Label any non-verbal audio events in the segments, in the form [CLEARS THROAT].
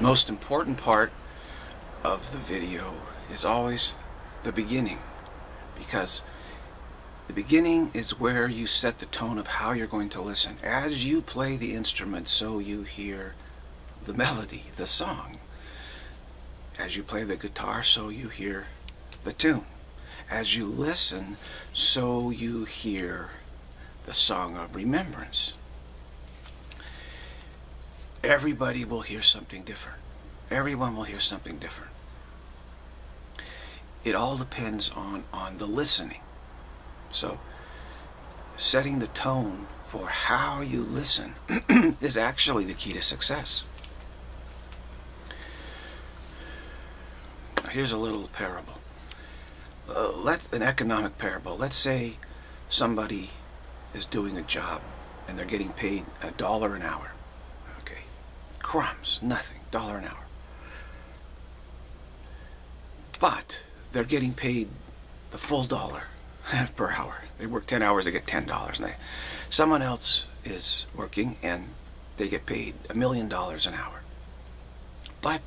most important part of the video is always the beginning because the beginning is where you set the tone of how you're going to listen. As you play the instrument, so you hear the melody, the song. As you play the guitar, so you hear the tune. As you listen, so you hear the song of remembrance. Everybody will hear something different. Everyone will hear something different. It all depends on, on the listening. So, setting the tone for how you listen [CLEARS THROAT] is actually the key to success. Here's a little parable. Uh, let an economic parable. Let's say somebody is doing a job and they're getting paid a dollar an hour. Crumbs, nothing, dollar an hour. But they're getting paid the full dollar [LAUGHS] per hour. They work 10 hours, they get $10. And they, someone else is working and they get paid a million dollars an hour. But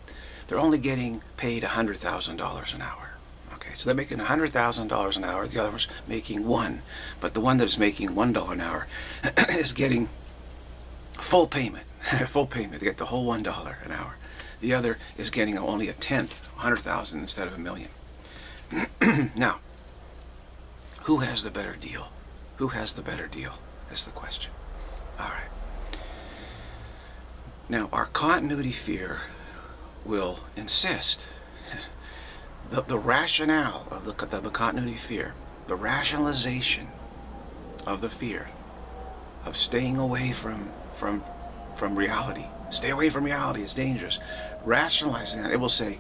they're only getting paid $100,000 an hour. Okay, so they're making $100,000 an hour, the other's making one. But the one that is making $1 an hour [CLEARS THROAT] is getting full payment. [LAUGHS] full payment. They get the whole $1 an hour. The other is getting only a tenth, 100,000 instead of a million. [CLEARS THROAT] now, who has the better deal? Who has the better deal? Is the question. All right. Now, our continuity fear will insist [LAUGHS] the, the rationale of the, the, the continuity fear, the rationalization of the fear of staying away from, from, from reality. Stay away from reality, it's dangerous. Rationalizing that, it will say,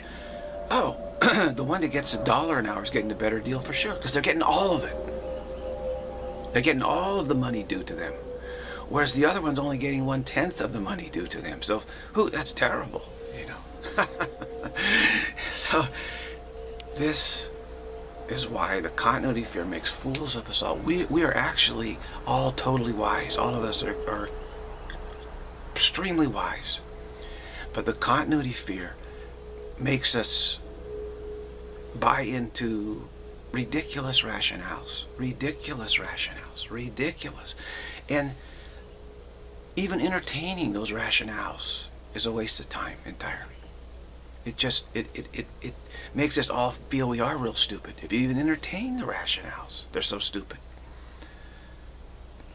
oh, [CLEARS THROAT] the one that gets a dollar an hour is getting a better deal for sure because they're getting all of it. They're getting all of the money due to them. Whereas the other one's only getting one tenth of the money due to them. So, who? That's terrible, you know. [LAUGHS] so, this is why the continuity fear makes fools of us all. We, we are actually all totally wise. All of us are, are extremely wise. But the continuity fear makes us buy into ridiculous rationales, ridiculous rationales, ridiculous. And even entertaining those rationales is a waste of time entirely. It just, it, it, it, it makes us all feel we are real stupid. If you even entertain the rationales, they're so stupid.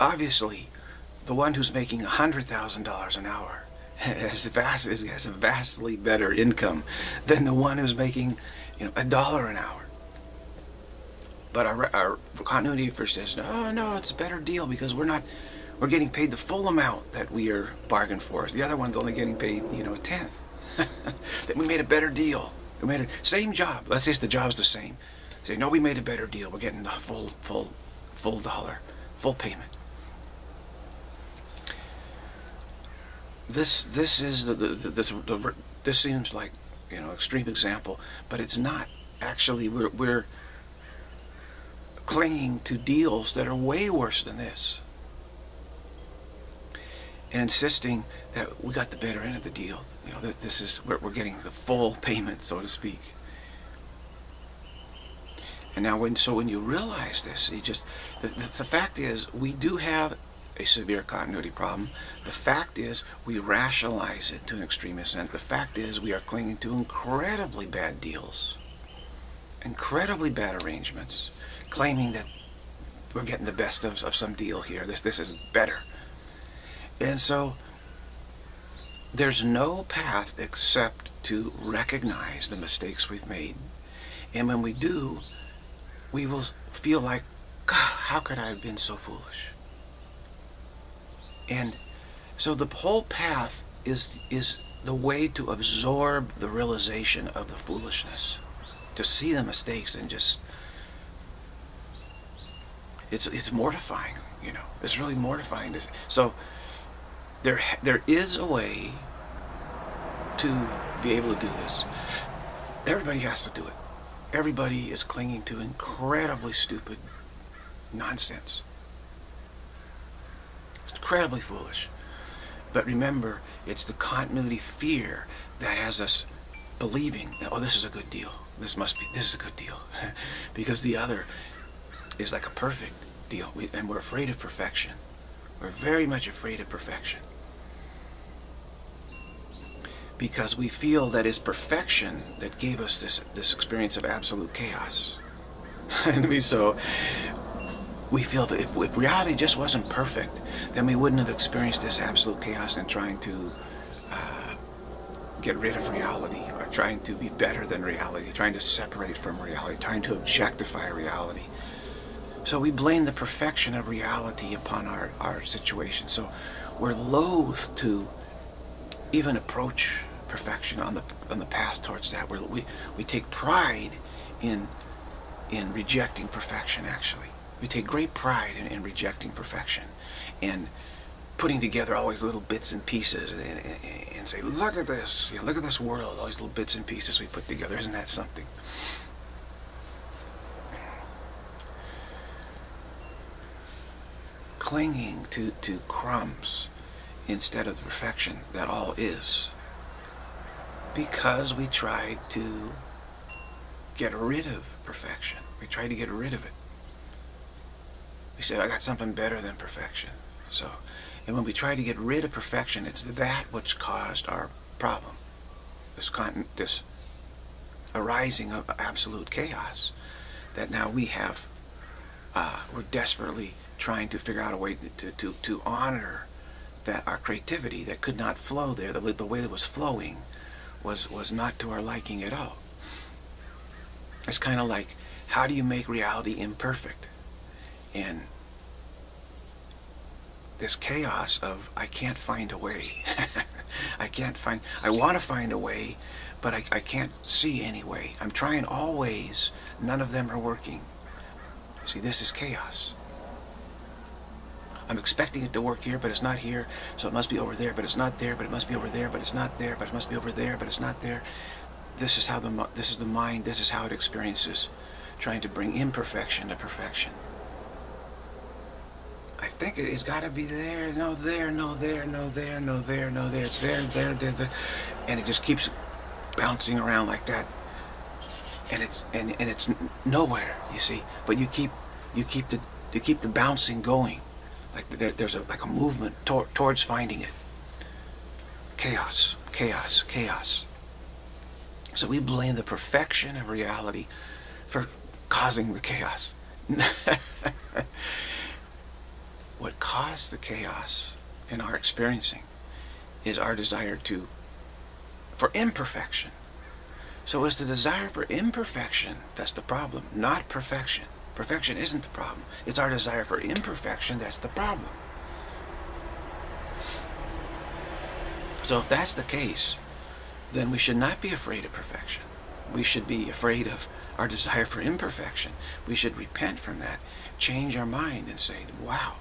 Obviously, the one who's making $100,000 an hour [LAUGHS] has, vast, has a vastly better income than the one who's making you know, a dollar an hour. But our, our continuity first says, no, no, it's a better deal because we're not, we're getting paid the full amount that we are bargained for. The other one's only getting paid, you know, a tenth. [LAUGHS] that we made a better deal. We made a same job. Let's say the job's the same. Say, no, we made a better deal. We're getting the full, full, full dollar, full payment. This, this is the, the, the, this, the this seems like you know, extreme example, but it's not. Actually, we're, we're clinging to deals that are way worse than this. And insisting that we got the better end of the deal. You know, that this is, we're, we're getting the full payment, so to speak. And now, when so when you realize this, you just the, the, the fact is we do have a severe continuity problem. The fact is, we rationalize it to an extreme extent. The fact is, we are clinging to incredibly bad deals, incredibly bad arrangements, claiming that we're getting the best of, of some deal here. This, this is better. And so, there's no path except to recognize the mistakes we've made. And when we do, we will feel like, God, how could I have been so foolish? And so the whole path is is the way to absorb the realization of the foolishness, to see the mistakes and just it's it's mortifying, you know. It's really mortifying. So there there is a way to be able to do this. Everybody has to do it. Everybody is clinging to incredibly stupid nonsense incredibly foolish. But remember, it's the continuity fear that has us believing, oh, this is a good deal. This must be, this is a good deal. [LAUGHS] because the other is like a perfect deal. We, and we're afraid of perfection. We're very much afraid of perfection. Because we feel that it's perfection that gave us this, this experience of absolute chaos. [LAUGHS] and we so we feel that if, if reality just wasn't perfect, then we wouldn't have experienced this absolute chaos in trying to uh, get rid of reality or trying to be better than reality, trying to separate from reality, trying to objectify reality. So we blame the perfection of reality upon our, our situation. So we're loath to even approach perfection on the on the path towards that. We're, we we take pride in in rejecting perfection. Actually, we take great pride in, in rejecting perfection and putting together all these little bits and pieces and, and, and say, look at this, you know, look at this world, all these little bits and pieces we put together. Isn't that something? clinging to, to crumbs instead of the perfection that all is. Because we tried to get rid of perfection. We tried to get rid of it. We said, I got something better than perfection. So, and when we try to get rid of perfection, it's that which caused our problem. This, con this arising of absolute chaos that now we have, uh, we're desperately trying to figure out a way to, to, to honor that our creativity that could not flow there, the, the way it was flowing was, was not to our liking at all. It's kind of like, how do you make reality imperfect? And this chaos of, I can't find a way. [LAUGHS] I can't find, I want to find a way, but I, I can't see any way. I'm trying all ways. None of them are working. See, this is chaos. I'm expecting it to work here, but it's not here, so it must be over there, but it's not there, but it must be over there, but it's not there, but it must be over there, but it's not there. This is how the this is the mind, this is how it experiences trying to bring imperfection to perfection. I think it's got to be there, no there, no there, no there, no there, no there. It's there, there, there, there, and it just keeps bouncing around like that. And it's and, and it's nowhere, you see. But you keep you keep the you keep the bouncing going. Like there, there's a, like a movement tor towards finding it. Chaos, chaos, chaos. So we blame the perfection of reality for causing the chaos. [LAUGHS] what caused the chaos in our experiencing is our desire to, for imperfection. So it's the desire for imperfection that's the problem, not perfection. Perfection isn't the problem. It's our desire for imperfection that's the problem. So if that's the case, then we should not be afraid of perfection. We should be afraid of our desire for imperfection. We should repent from that, change our mind and say, wow,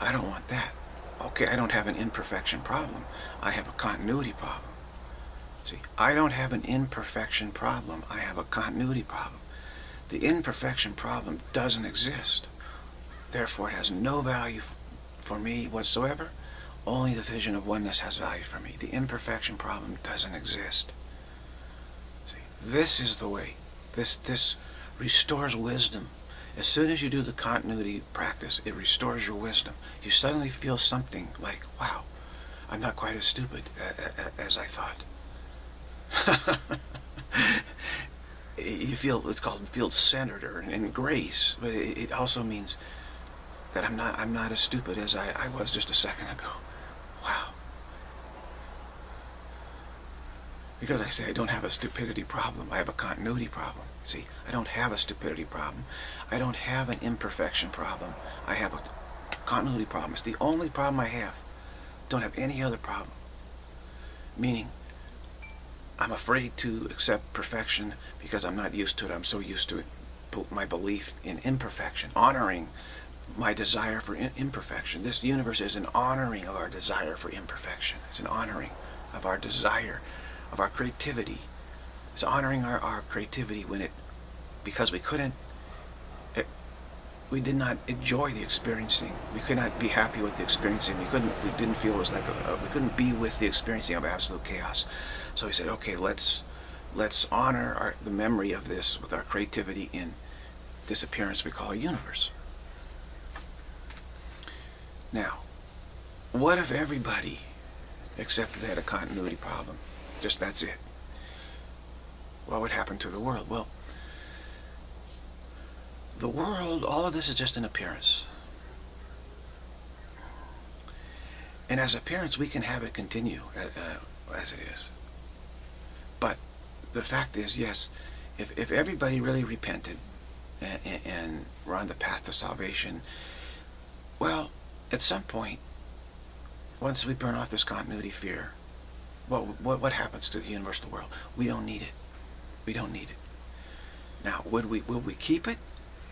I don't want that. Okay, I don't have an imperfection problem. I have a continuity problem. See, I don't have an imperfection problem. I have a continuity problem. The imperfection problem doesn't exist. Therefore, it has no value for me whatsoever. Only the vision of oneness has value for me. The imperfection problem doesn't exist. See, this is the way. This, this restores wisdom. As soon as you do the continuity practice, it restores your wisdom. You suddenly feel something like, wow, I'm not quite as stupid as I thought. [LAUGHS] you feel it's called feel centered or in grace, but it, also means that I'm not I'm not as stupid as I, I was just a second ago. Wow. Because I say I don't have a stupidity problem, I have a continuity problem. See, I don't have a stupidity problem. I don't have an imperfection problem. I have a continuity problem. It's the only problem I have. Don't have any other problem. Meaning, I'm afraid to accept perfection because I'm not used to it. I'm so used to it. My belief in imperfection, honoring my desire for imperfection. This universe is an honoring of our desire for imperfection. It's an honoring of our desire, of our creativity. It's honoring our, our creativity when it, because we couldn't we did not enjoy the experiencing. We could not be happy with the experiencing. We couldn't. We didn't feel it was like a, a, we couldn't be with the experiencing of absolute chaos. So we said, okay, let's let's honor our, the memory of this with our creativity in this appearance we call a universe. Now, what if everybody accepted they had a continuity problem? Just that's it. What would happen to the world? Well, the world, all of this is just an appearance. And as appearance, we can have it continue uh, uh, as it is. But the fact is, yes, if, if everybody really repented and, and were on the path to salvation, well, at some point, once we burn off this continuity fear, what, what, what happens to the universal world? We don't need it. We don't need it. Now, would we, will we keep it?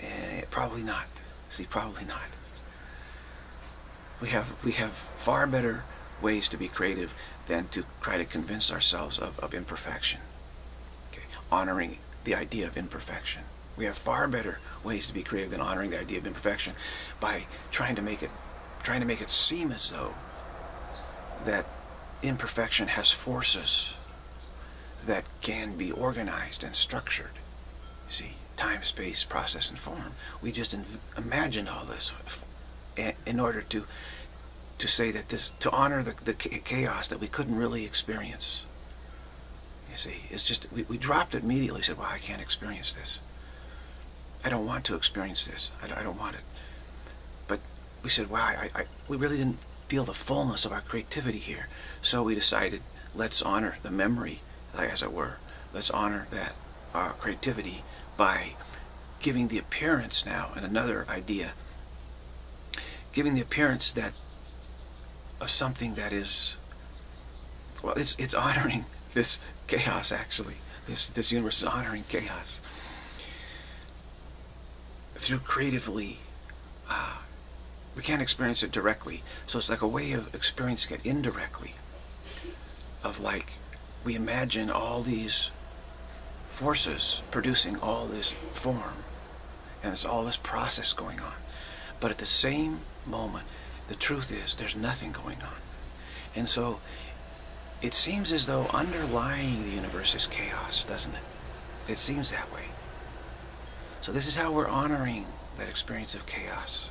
Eh, probably not. See, probably not. We have, we have far better ways to be creative than to try to convince ourselves of, of imperfection. Okay? Honoring the idea of imperfection. We have far better ways to be creative than honoring the idea of imperfection by trying to make it trying to make it seem as though that imperfection has forces that can be organized and structured. You see, time, space, process, and form. We just imagined all this in order to to say that this to honor the, the chaos that we couldn't really experience. You see, it's just we, we dropped it immediately. Said, "Well, I can't experience this. I don't want to experience this. I, I don't want it." But we said, "Wow, I, I, we really didn't feel the fullness of our creativity here." So we decided, let's honor the memory, as it were. Let's honor that our creativity by giving the appearance now, and another idea, giving the appearance that of something that is, well, it's it's honoring [LAUGHS] this chaos actually. This this universe is honoring chaos through creatively. Uh, we can't experience it directly, so it's like a way of experiencing it indirectly. Of like, we imagine all these forces producing all this form and there's all this process going on. But at the same moment, the truth is there's nothing going on. And so it seems as though underlying the universe is chaos, doesn't it? It seems that way. So this is how we're honoring that experience of chaos.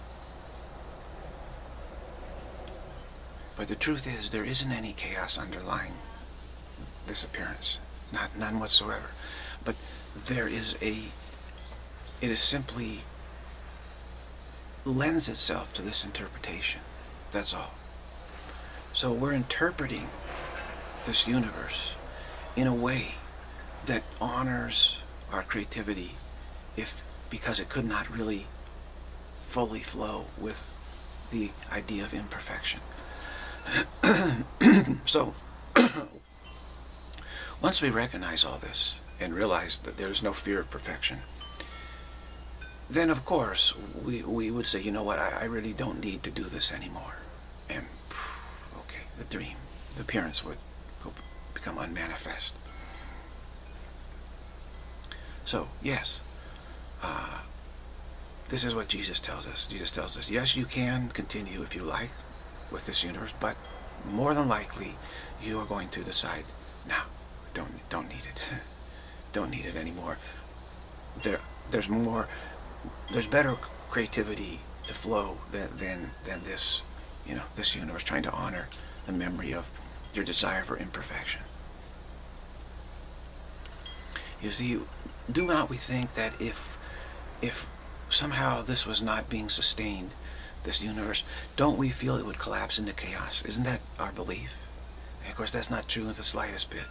But the truth is there isn't any chaos underlying this appearance. Not none whatsoever. But there is a, it is simply lends itself to this interpretation. That's all. So we're interpreting this universe in a way that honors our creativity if because it could not really fully flow with the idea of imperfection. [CLEARS THROAT] so [CLEARS THROAT] once we recognize all this, and realize that there's no fear of perfection, then of course we, we would say, you know what, I, I really don't need to do this anymore. And okay, the dream, the appearance would go, become unmanifest. So, yes, uh, this is what Jesus tells us. Jesus tells us, yes, you can continue if you like with this universe, but more than likely you are going to decide, now, don't, don't need it. [LAUGHS] don't need it anymore. There, there's more, there's better creativity to flow than, than, than this, you know, this universe trying to honor the memory of your desire for imperfection. You see, do not we think that if, if somehow this was not being sustained, this universe, don't we feel it would collapse into chaos? Isn't that our belief? And of course, that's not true in the slightest bit.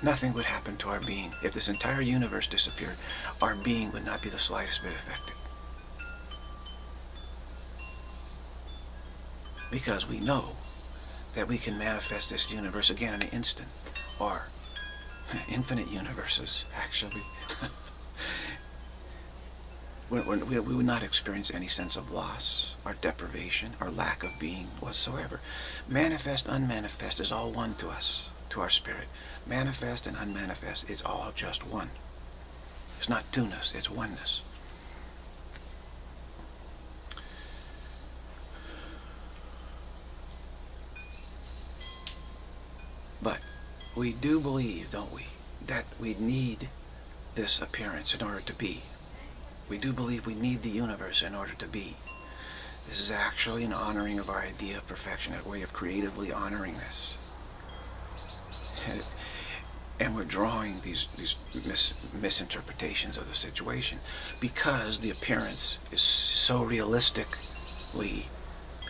Nothing would happen to our being. If this entire universe disappeared, our being would not be the slightest bit affected. Because we know that we can manifest this universe again in an instant, or [LAUGHS] infinite universes, actually. [LAUGHS] we, would not experience any sense of loss, or deprivation, or lack of being whatsoever. Manifest, unmanifest is all one to us our spirit. Manifest and unmanifest, it's all just one. It's not two-ness, it's oneness. But we do believe, don't we, that we need this appearance in order to be. We do believe we need the universe in order to be. This is actually an honoring of our idea of perfection, a way of creatively honoring this. And we're drawing these, these mis misinterpretations of the situation because the appearance is so realistically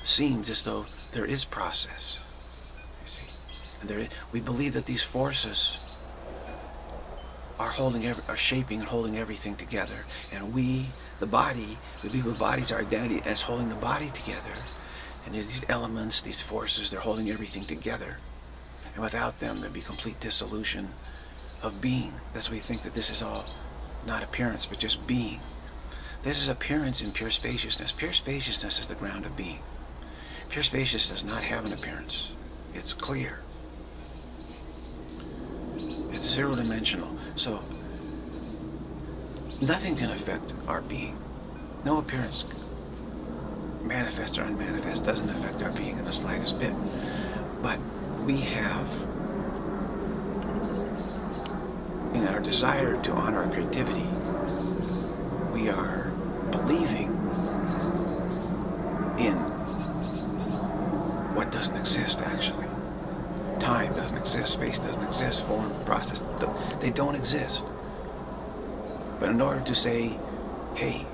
seems as though there is process. You see, and there, we believe that these forces are holding, are shaping and holding everything together, and we, the body, we believe the body's our identity as holding the body together. And there's these elements, these forces, they're holding everything together. And without them, there'd be complete dissolution of being. That's why we think that this is all not appearance, but just being. This is appearance in pure spaciousness. Pure spaciousness is the ground of being. Pure spaciousness does not have an appearance. It's clear. It's zero-dimensional. So nothing can affect our being. No appearance, manifest or unmanifest, doesn't affect our being in the slightest bit. But we have in our desire to honor creativity, we are believing in what doesn't exist actually. Time doesn't exist, space doesn't exist, form, process, they don't exist. But in order to say, hey,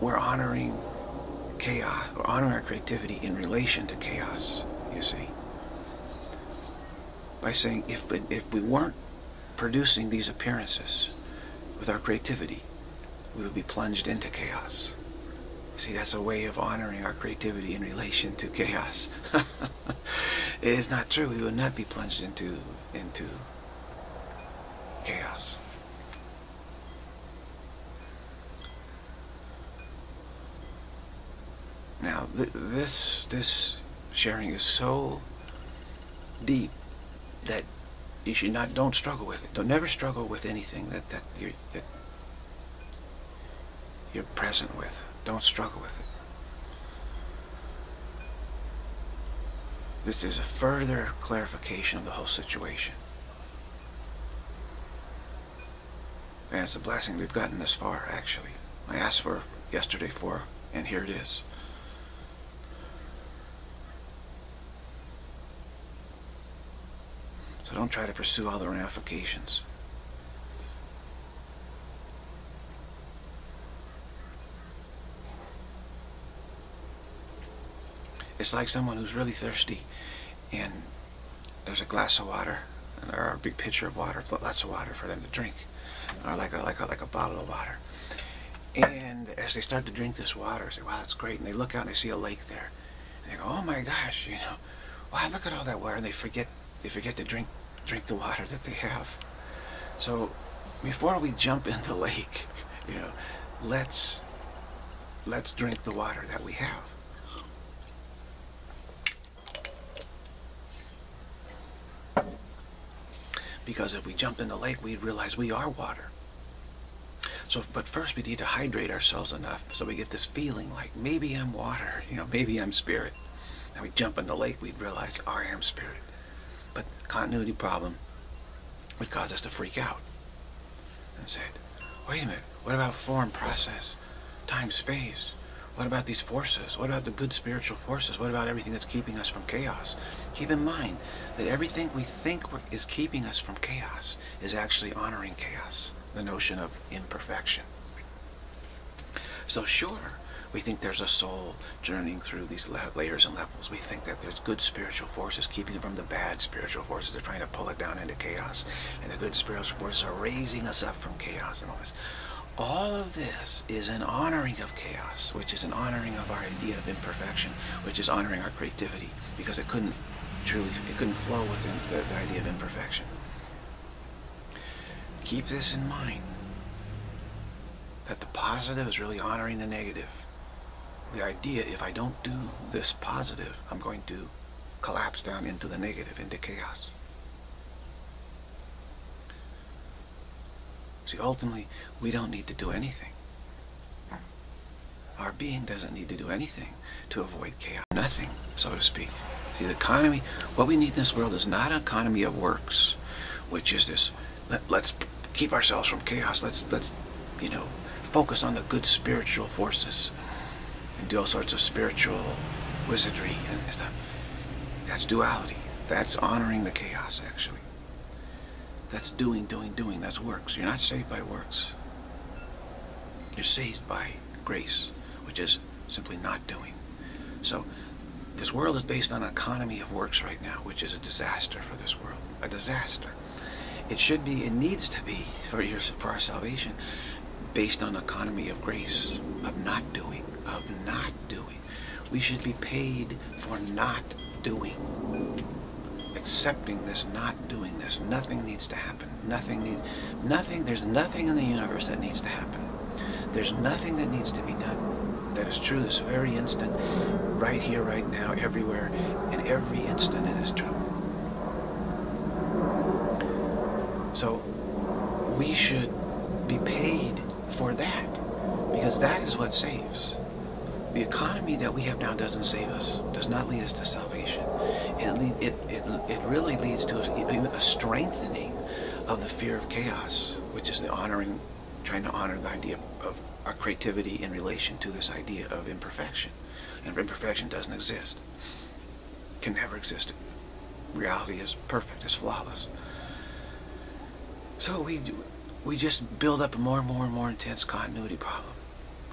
we're honoring chaos, or honor our creativity in relation to chaos, you see. By saying if, if we weren't producing these appearances with our creativity, we would be plunged into chaos. See, that's a way of honoring our creativity in relation to chaos. [LAUGHS] it is not true. We would not be plunged into into chaos. Now, th this this sharing is so deep that you should not don't struggle with it. Don't never struggle with anything that that you that you're present with. Don't struggle with it. This is a further clarification of the whole situation. And it's a blessing we've gotten this far, actually. I asked for yesterday for, and here it is. So don't try to pursue all the ramifications. It's like someone who's really thirsty and there's a glass of water or a big pitcher of water, lots of water for them to drink, or like a, like a, like a bottle of water. And as they start to drink this water, they say, wow, that's great. And they look out and they see a lake there. And they go, oh my gosh, you know, wow, look at all that water. And they forget, they forget to drink, drink the water that they have. So before we jump in the lake, you know, let's, let's drink the water that we have. Because if we jumped in the lake, we'd realize we are water. So, but first we need to hydrate ourselves enough so we get this feeling like maybe I'm water, you know, maybe I'm spirit. And we jump in the lake, we'd realize I am spirit. But continuity problem would cause us to freak out and said, wait a minute, what about form, process, time, space? What about these forces? What about the good spiritual forces? What about everything that's keeping us from chaos? Keep in mind that everything we think is keeping us from chaos is actually honoring chaos, the notion of imperfection. So sure, we think there's a soul journeying through these layers and levels. We think that there's good spiritual forces keeping it from the bad spiritual forces. They're trying to pull it down into chaos. And the good spiritual forces are raising us up from chaos and all this. All of this is an honoring of chaos, which is an honoring of our idea of imperfection, which is honoring our creativity, because it couldn't truly, it couldn't flow within the, the idea of imperfection. Keep this in mind, that the positive is really honoring the negative. The idea, if I don't do this positive, I'm going to collapse down into the negative, into chaos. See, ultimately, we don't need to do anything. Our being doesn't need to do anything to avoid chaos. Nothing, so to speak. See, the economy, what we need in this world is not an economy of works, which is this, let, let's keep ourselves from chaos. Let's, let's, you know, focus on the good spiritual forces and do all sorts of spiritual wizardry and stuff. That's duality. That's honoring the chaos, actually. That's doing, doing, doing. That's works. You're not saved by works. You're saved by grace, which is simply not doing. So, this world is based on an economy of works right now, which is a disaster for this world. A disaster. It should be, it needs to be, for, your, for our salvation, based on economy of grace, of not doing, of not doing. We should be paid for not doing. Accepting this, not doing this. Nothing needs to happen. Nothing need, nothing, there's nothing in the universe that needs to happen. There's nothing that needs to be done. That is true this very instant, right here, right now, everywhere, in every instant it is true. So we should be paid for that because that is what saves. The economy that we have now doesn't save us, does not lead us to salvation. It, it, it, it really leads to a, a strengthening of the fear of chaos, which is the honoring, trying to honor the idea of our creativity in relation to this idea of imperfection. And imperfection doesn't exist, can never exist. Reality is perfect, is flawless. So we we just build up a more and more and more intense continuity problem.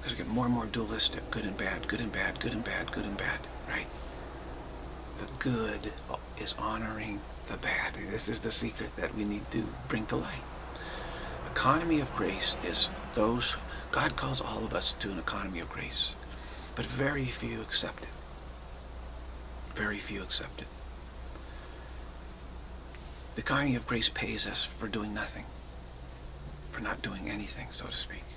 Because we get more and more dualistic, good and bad, good and bad, good and bad, good and bad, right? The good is honoring the bad. This is the secret that we need to bring to light. Economy of grace is those, God calls all of us to an economy of grace, but very few accept it. Very few accept it. The economy of grace pays us for doing nothing for not doing anything, so to speak.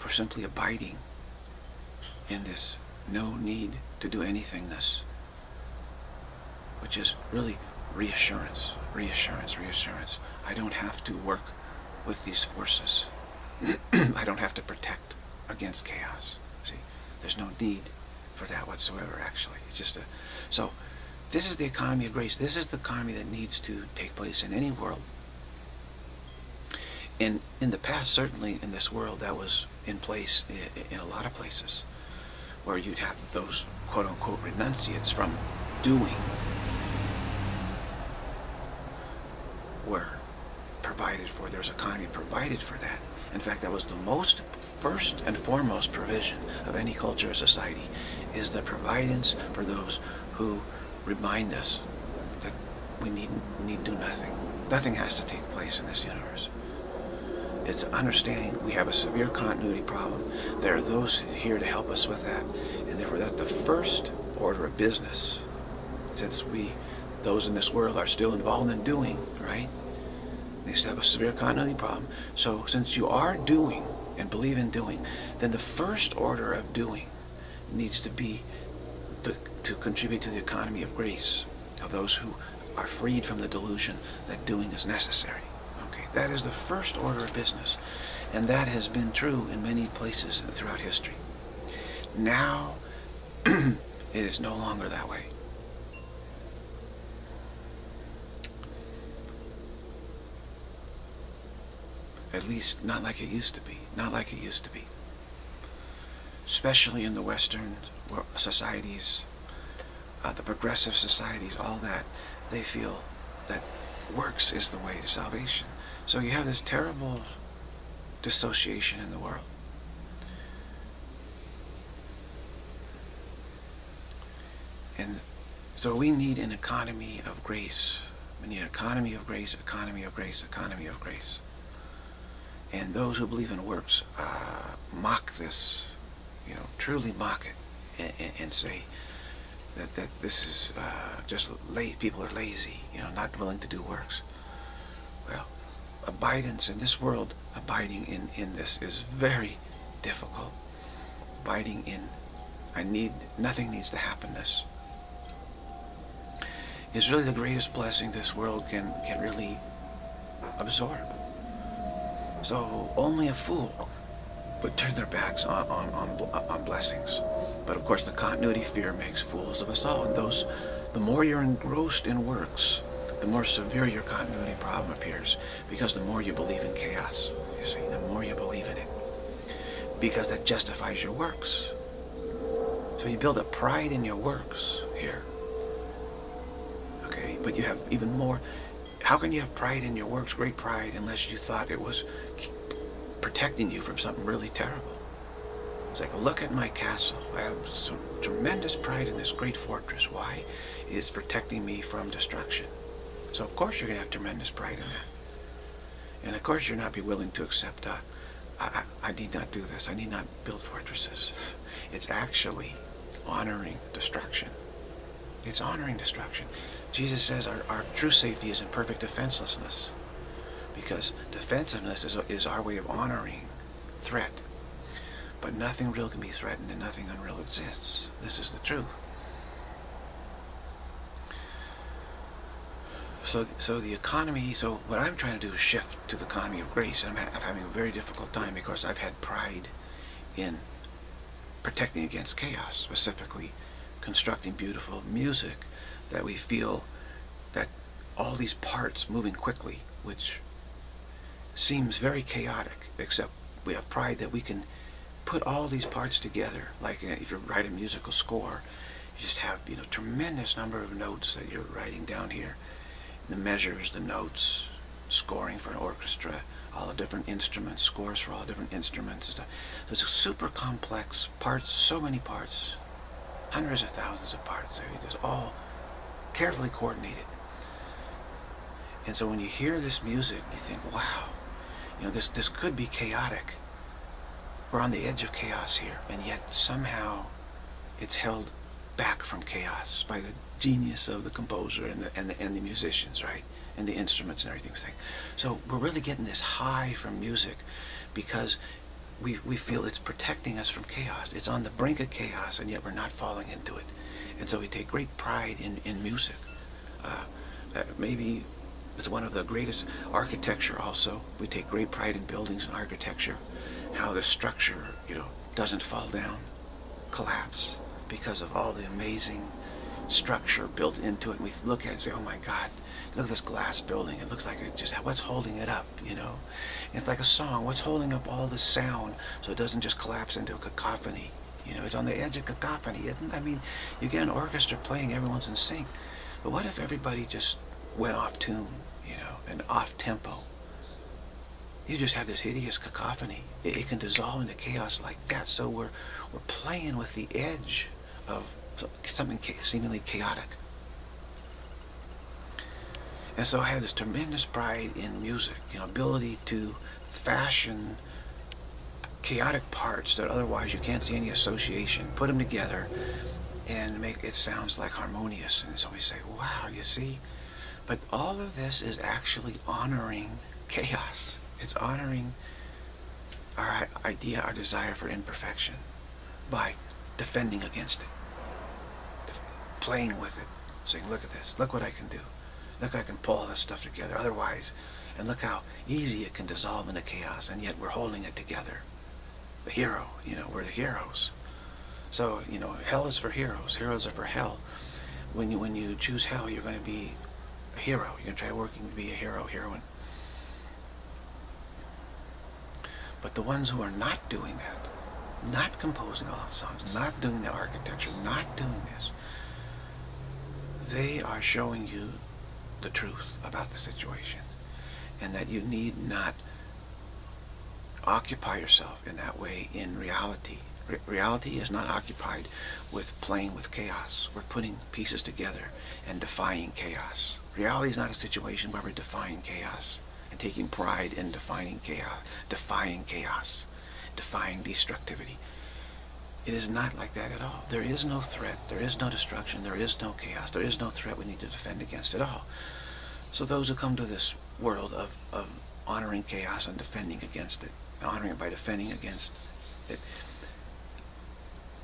For simply abiding in this no need to do anythingness, which is really reassurance, reassurance, reassurance. I don't have to work with these forces. [CLEARS THROAT] I don't have to protect against chaos. See, there's no need for that whatsoever, actually. It's just a, so this is the economy of grace. This is the economy that needs to take place in any world. In, in the past, certainly in this world, that was in place in, a lot of places where you'd have those quote-unquote renunciates from doing were provided for. There's a economy provided for that. In fact, that was the most first and foremost provision of any culture or society is the providence for those who remind us that we need, need do nothing. Nothing has to take place in this universe. It's understanding we have a severe continuity problem. There are those here to help us with that. And therefore, that's the first order of business. Since we, those in this world, are still involved in doing, right? They still have a severe continuity problem. So since you are doing and believe in doing, then the first order of doing needs to be the to contribute to the economy of grace of those who are freed from the delusion that doing is necessary. That is the first order of business, and that has been true in many places throughout history. Now, [CLEARS THROAT] it is no longer that way. At least not like it used to be. Not like it used to be. Especially in the Western societies uh, the progressive societies, all that, they feel that works is the way to salvation. So you have this terrible dissociation in the world. And so we need an economy of grace. We need an economy of grace, economy of grace, economy of grace. And those who believe in works uh, mock this, you know, truly mock it and, and, and say, that, that this is uh, just late. People are lazy, you know, not willing to do works. Abidance in this world, abiding in, in this is very difficult. Abiding in, I need, nothing needs to happen this. is really the greatest blessing this world can, can really absorb. So only a fool would turn their backs on, on, on, on blessings. But of course, the continuity fear makes fools of us all. And those, the more you're engrossed in works, the more severe your continuity problem appears. Because the more you believe in chaos, you see, the more you believe in it. Because that justifies your works. So you build a pride in your works here. Okay, but you have even more. How can you have pride in your works, great pride, unless you thought it was protecting you from something really terrible? It's like, look at my castle. I have some tremendous pride in this great fortress. Why? It's protecting me from destruction. So of course you're going to have tremendous pride in that. And of course you're not be willing to accept, uh, I, I, I need not do this. I need not build fortresses. It's actually honoring destruction. It's honoring destruction. Jesus says our, our true safety is in perfect defenselessness because defensiveness is, is our way of honoring threat. But nothing real can be threatened and nothing unreal exists. This is the truth. So, so the economy, so what I'm trying to do is shift to the economy of grace. And I'm, ha I'm having a very difficult time because I've had pride in protecting against chaos, specifically constructing beautiful music that we feel that all these parts moving quickly, which seems very chaotic, except we have pride that we can put all these parts together. Like uh, if you write a musical score, you just have you know tremendous number of notes that you're writing down here, the measures, the notes, scoring for an orchestra, all the different instruments, scores for all different instruments stuff. So it's super complex parts, so many parts, hundreds of thousands of parts. It's all carefully coordinated. And so when you hear this music, you think, wow, you know, this, this could be chaotic. We're on the edge of chaos here, and yet somehow it's held back from chaos by the genius of the composer and the, and the, and the musicians, right? And the instruments and everything. So we're really getting this high from music because we, we feel it's protecting us from chaos. It's on the brink of chaos, and yet we're not falling into it. And so we take great pride in, in music. Uh, uh, maybe it's one of the greatest architecture also. We take great pride in buildings and architecture. How the structure, you know, doesn't fall down, collapse, because of all the amazing structure built into it. And we look at it and say, oh my God, look at this glass building. It looks like it just, what's holding it up, you know? And it's like a song. What's holding up all the sound so it doesn't just collapse into a cacophony? You know, it's on the edge of cacophony, isn't? I mean, you get an orchestra playing, everyone's in sync. But what if everybody just went off tune, you know, and off tempo? You just have this hideous cacophony. It, it can dissolve into chaos like that. So we're, we're playing with the edge of something seemingly chaotic. And so I have this tremendous pride in music, you know, ability to fashion chaotic parts that otherwise you can't see any association, put them together and make it sounds like harmonious. And so we say, wow, you see? But all of this is actually honoring chaos. It's honoring our idea, our desire for imperfection by defending against it playing with it, saying, look at this, look what I can do. Look, I can pull all this stuff together. Otherwise, and look how easy it can dissolve into chaos, and yet we're holding it together. The hero, you know, we're the heroes. So, you know, hell is for heroes. Heroes are for hell. When you, when you choose hell, you're going to be a hero. You're going to try working to be a hero, heroine. But the ones who are not doing that, not composing all the songs, not doing the architecture, not doing this, they are showing you the truth about the situation and that you need not occupy yourself in that way in reality. Re reality is not occupied with playing with chaos, with putting pieces together and defying chaos. Reality is not a situation where we're defying chaos and taking pride in defining chaos, defying chaos, defying destructivity. It is not like that at all. There is no threat. There is no destruction. There is no chaos. There is no threat we need to defend against at all. So those who come to this world of, of honoring chaos and defending against it, honoring it by defending against it,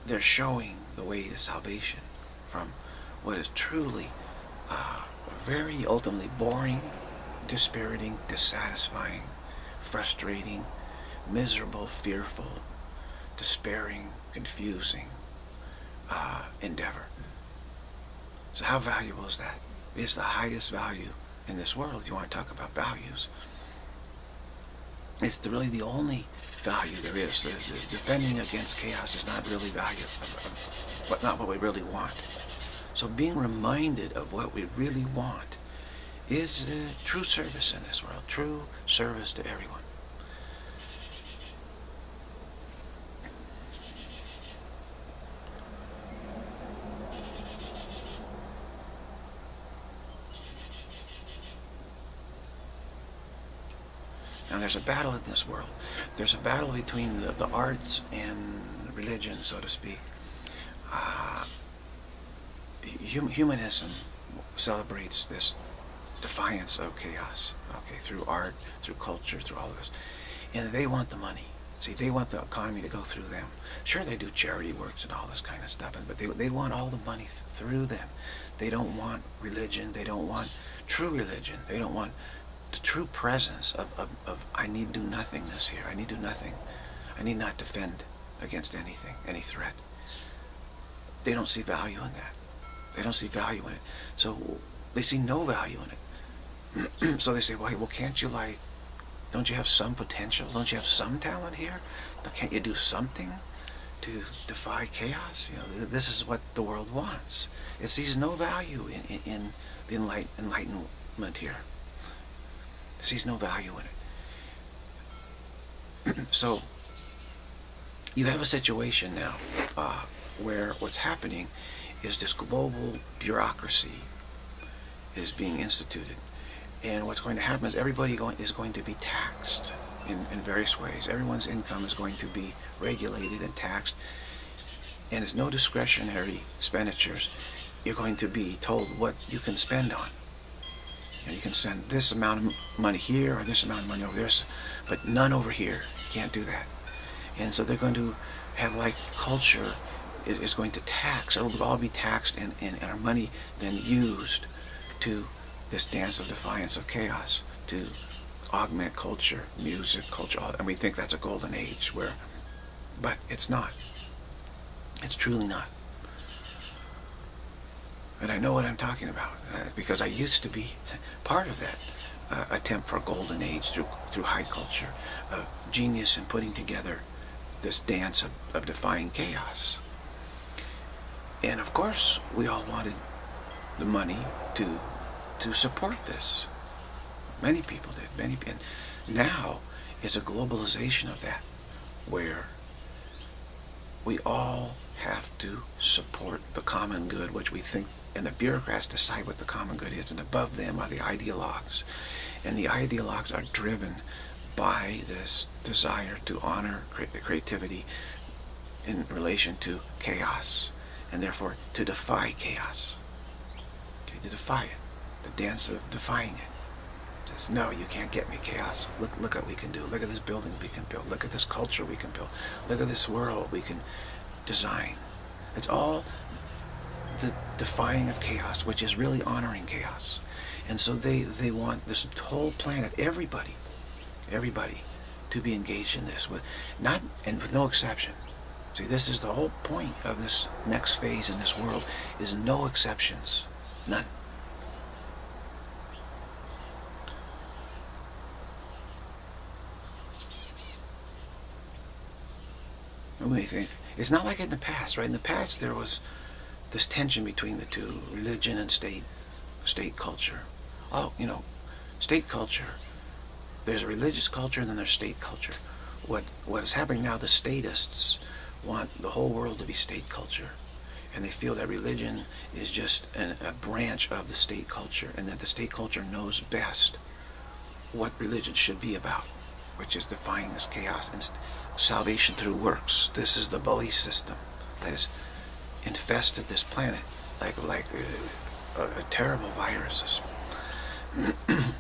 they're showing the way to salvation from what is truly uh, very ultimately boring, dispiriting, dissatisfying, frustrating, miserable, fearful, despairing, confusing uh, endeavor. So how valuable is that? It is the highest value in this world. You want to talk about values. It's really the only value there is. The, the defending against chaos is not really value, but not what we really want. So being reminded of what we really want is the true service in this world, true service to everyone. There's a battle in this world. There's a battle between the, the arts and religion, so to speak. Uh, hum humanism celebrates this defiance of chaos, okay, through art, through culture, through all of this. And they want the money. See, they want the economy to go through them. Sure, they do charity works and all this kind of stuff, but they, they want all the money th through them. They don't want religion. They don't want true religion. They don't want the true presence of, of, of I need do nothingness here. I need do nothing. I need not defend against anything, any threat. They don't see value in that. They don't see value in it. So they see no value in it. [CLEARS THROAT] so they say, well, well, can't you like, don't you have some potential? Don't you have some talent here? Can't you do something to defy chaos? You know, this is what the world wants. It sees no value in, in, in the enlight, enlightenment here sees no value in it. [CLEARS THROAT] so you have a situation now uh, where what's happening is this global bureaucracy is being instituted. And what's going to happen is everybody going, is going to be taxed in, in various ways. Everyone's income is going to be regulated and taxed. And there's no discretionary expenditures. You're going to be told what you can spend on know, you can send this amount of money here or this amount of money over there, but none over here. You can't do that. And so they're going to have like culture is going to tax. It will all be taxed and, and, and our money then used to this dance of defiance of chaos, to augment culture, music, culture, and we think that's a golden age where, but it's not. It's truly not. And I know what I'm talking about uh, because I used to be part of that uh, attempt for a golden age through, through high culture, uh, genius in putting together this dance of, of defying chaos. And of course, we all wanted the money to, to support this. Many people did. Many, and now it's a globalization of that where we all have to support the common good, which we think and the bureaucrats decide what the common good is, and above them are the ideologues. And the ideologues are driven by this desire to honor creativity in relation to chaos, and therefore to defy chaos. Okay, to defy it. The dance of defying it. Says, no, you can't get me, chaos. Look, look what we can do. Look at this building we can build. Look at this culture we can build. Look at this world we can design. It's all the defying of chaos, which is really honoring chaos. And so they, they want this whole planet, everybody, everybody, to be engaged in this, with not and with no exception. See, this is the whole point of this next phase in this world, is no exceptions, none. What do think? It's not like in the past, right? In the past, there was this tension between the two, religion and state, state culture. Oh, you know, state culture. There's a religious culture and then there's state culture. What what is happening now? The statists want the whole world to be state culture, and they feel that religion is just an, a branch of the state culture, and that the state culture knows best what religion should be about, which is defying this chaos and salvation through works. This is the belief system that is infested this planet like like a, a, terrible virus. [CLEARS THROAT]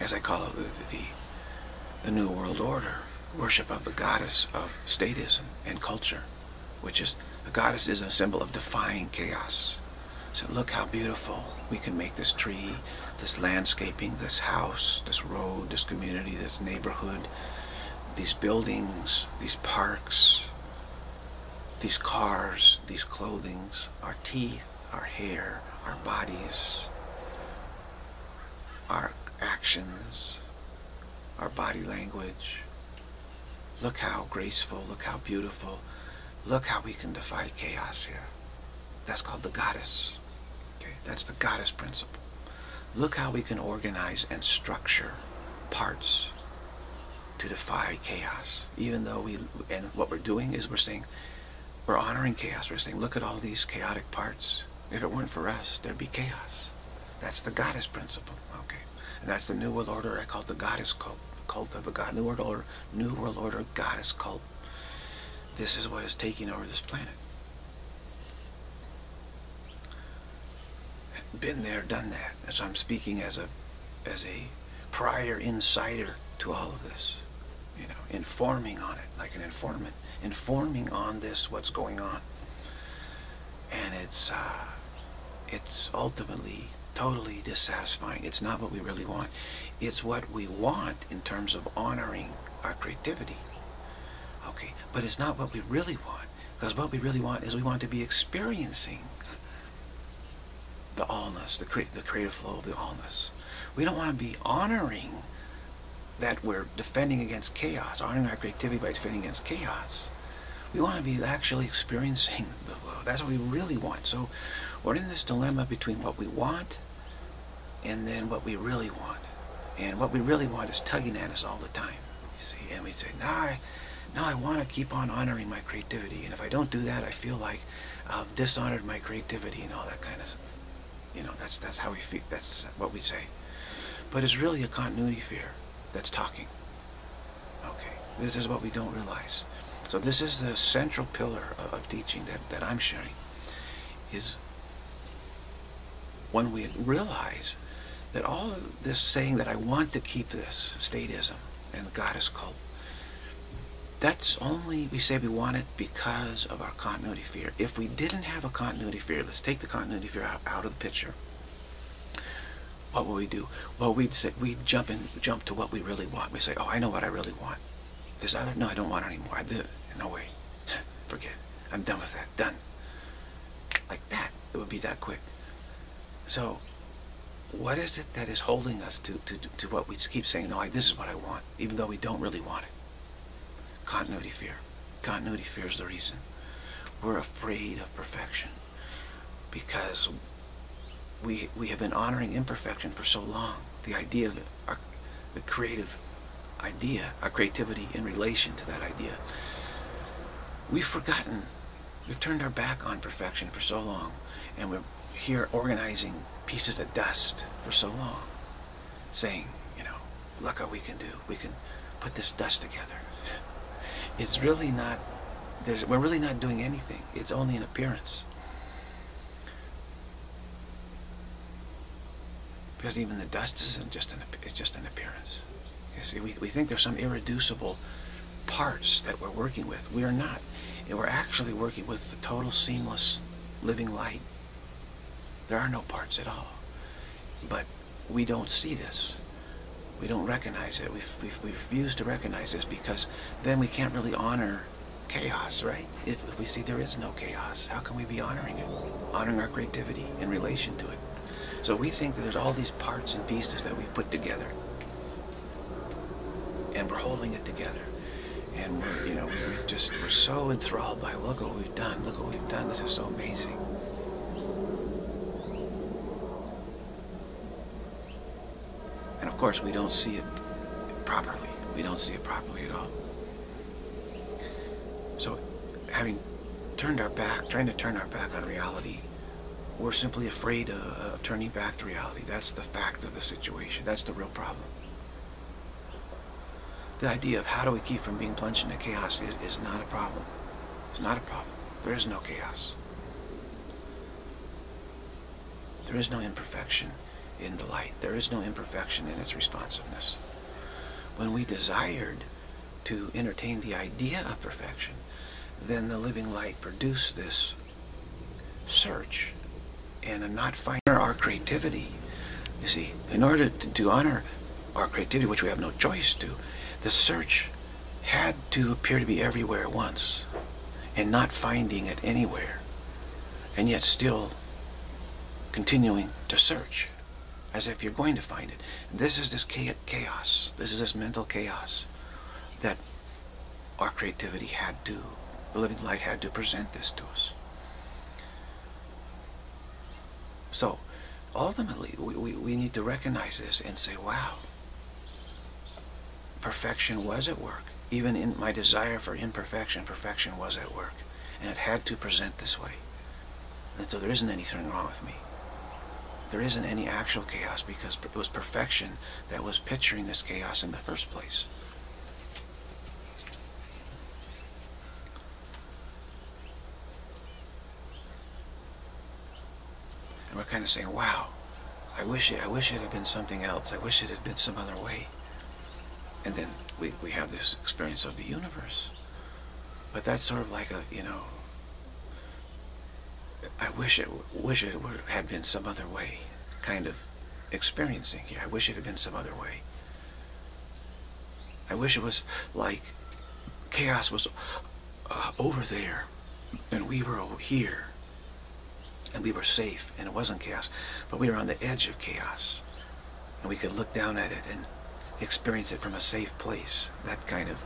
as I call it, the, the, the New World Order, worship of the goddess of statism and culture, which is, the goddess is a symbol of defying chaos. So look how beautiful we can make this tree, this landscaping, this house, this road, this community, this neighborhood, these buildings, these parks, these cars, these clothings, our teeth, our hair, our bodies, our actions, our body language. Look how graceful, look how beautiful, look how we can defy chaos here. That's called the goddess. Okay, that's the goddess principle. Look how we can organize and structure parts to defy chaos. Even though we, and what we're doing is we're saying, we're honoring chaos. We're saying, look at all these chaotic parts. If it weren't for us, there'd be chaos. That's the goddess principle. Okay. And that's the New World Order. I call it the goddess cult. Cult of the God. New World Order. New World Order goddess cult. This is what is taking over this planet. Been there, done that. As I'm speaking as a as a prior insider to all of this. You know, informing on it, like an informant, informing on this, what's going on. And it's uh, it's ultimately totally dissatisfying. It's not what we really want. It's what we want in terms of honoring our creativity. Okay, but it's not what we really want. Because what we really want is we want to be experiencing the allness, the, cre the creative flow of the allness. We don't want to be honoring that we're defending against chaos, honoring our creativity by defending against chaos. We want to be actually experiencing [LAUGHS] the flow. That's what we really want. So we're in this dilemma between what we want and then what we really want. And what we really want is tugging at us all the time. You see, and we say, now I, now I want to keep on honoring my creativity. And if I don't do that, I feel like I've dishonored my creativity and all that kind of, you know, that's, that's how we feel, that's what we say. But it's really a continuity fear that's talking. Okay, this is what we don't realize. So this is the central pillar of, of teaching that, that I'm sharing, is when we realize that all this saying that I want to keep this statism and the goddess cult, that's only, we say we want it because of our continuity fear. If we didn't have a continuity fear, let's take the continuity fear out, out of the picture. What would we do? Well, we'd say, we'd jump in, jump to what we really want. We say, oh, I know what I really want. This other, no, I don't want anymore. I no way. [LAUGHS] Forget. I'm done with that. Done. Like that. It would be that quick. So, what is it that is holding us to, to, to what we keep saying, no, this is what I want, even though we don't really want it? Continuity fear. Continuity fear is the reason. We're afraid of perfection because we, we have been honoring imperfection for so long. The idea of our, the creative idea, our creativity in relation to that idea. We've forgotten, we've turned our back on perfection for so long, and we're here organizing pieces of dust for so long, saying, you know, look what we can do. We can put this dust together. It's really not, there's, we're really not doing anything. It's only an appearance. Because even the dust isn't just an, it's just an appearance. You see, we, we think there's some irreducible parts that we're working with. We are not. And we're actually working with the total seamless living light. There are no parts at all. But we don't see this. We don't recognize it. We, we, refuse to recognize this because then we can't really honor chaos, right? If, if we see there is no chaos, how can we be honoring it? Honoring our creativity in relation to it. So we think that there's all these parts and pieces that we put together. And we're holding it together. And we're, you know, we've just, we're so enthralled by, look what we've done, look what we've done, this is so amazing. And of course, we don't see it properly. We don't see it properly at all. So, having turned our back, trying to turn our back on reality, we're simply afraid of, of turning back to reality. That's the fact of the situation. That's the real problem. The idea of how do we keep from being plunged into chaos is, is not a problem. It's not a problem. There is no chaos. There is no imperfection. In the light. There is no imperfection in its responsiveness. When we desired to entertain the idea of perfection, then the living light produced this search and a not finding our creativity. You see, in order to, to honor our creativity, which we have no choice to, the search had to appear to be everywhere at once and not finding it anywhere and yet still continuing to search as if you're going to find it. This is this chaos. This is this mental chaos that our creativity had to, the living light had to present this to us. So, ultimately, we, we, we need to recognize this and say, wow, perfection was at work. Even in my desire for imperfection, perfection was at work. And it had to present this way. And so there isn't anything wrong with me. There isn't any actual chaos because it was perfection that was picturing this chaos in the first place. And we're kind of saying, wow, I wish it, I wish it had been something else. I wish it had been some other way. And then we, we have this experience of the universe. But that's sort of like a, you know, I wish it wish it had been some other way, kind of experiencing here. I wish it had been some other way. I wish it was like chaos was uh, over there and we were over here and we were safe and it wasn't chaos, but we were on the edge of chaos and we could look down at it and experience it from a safe place. That kind of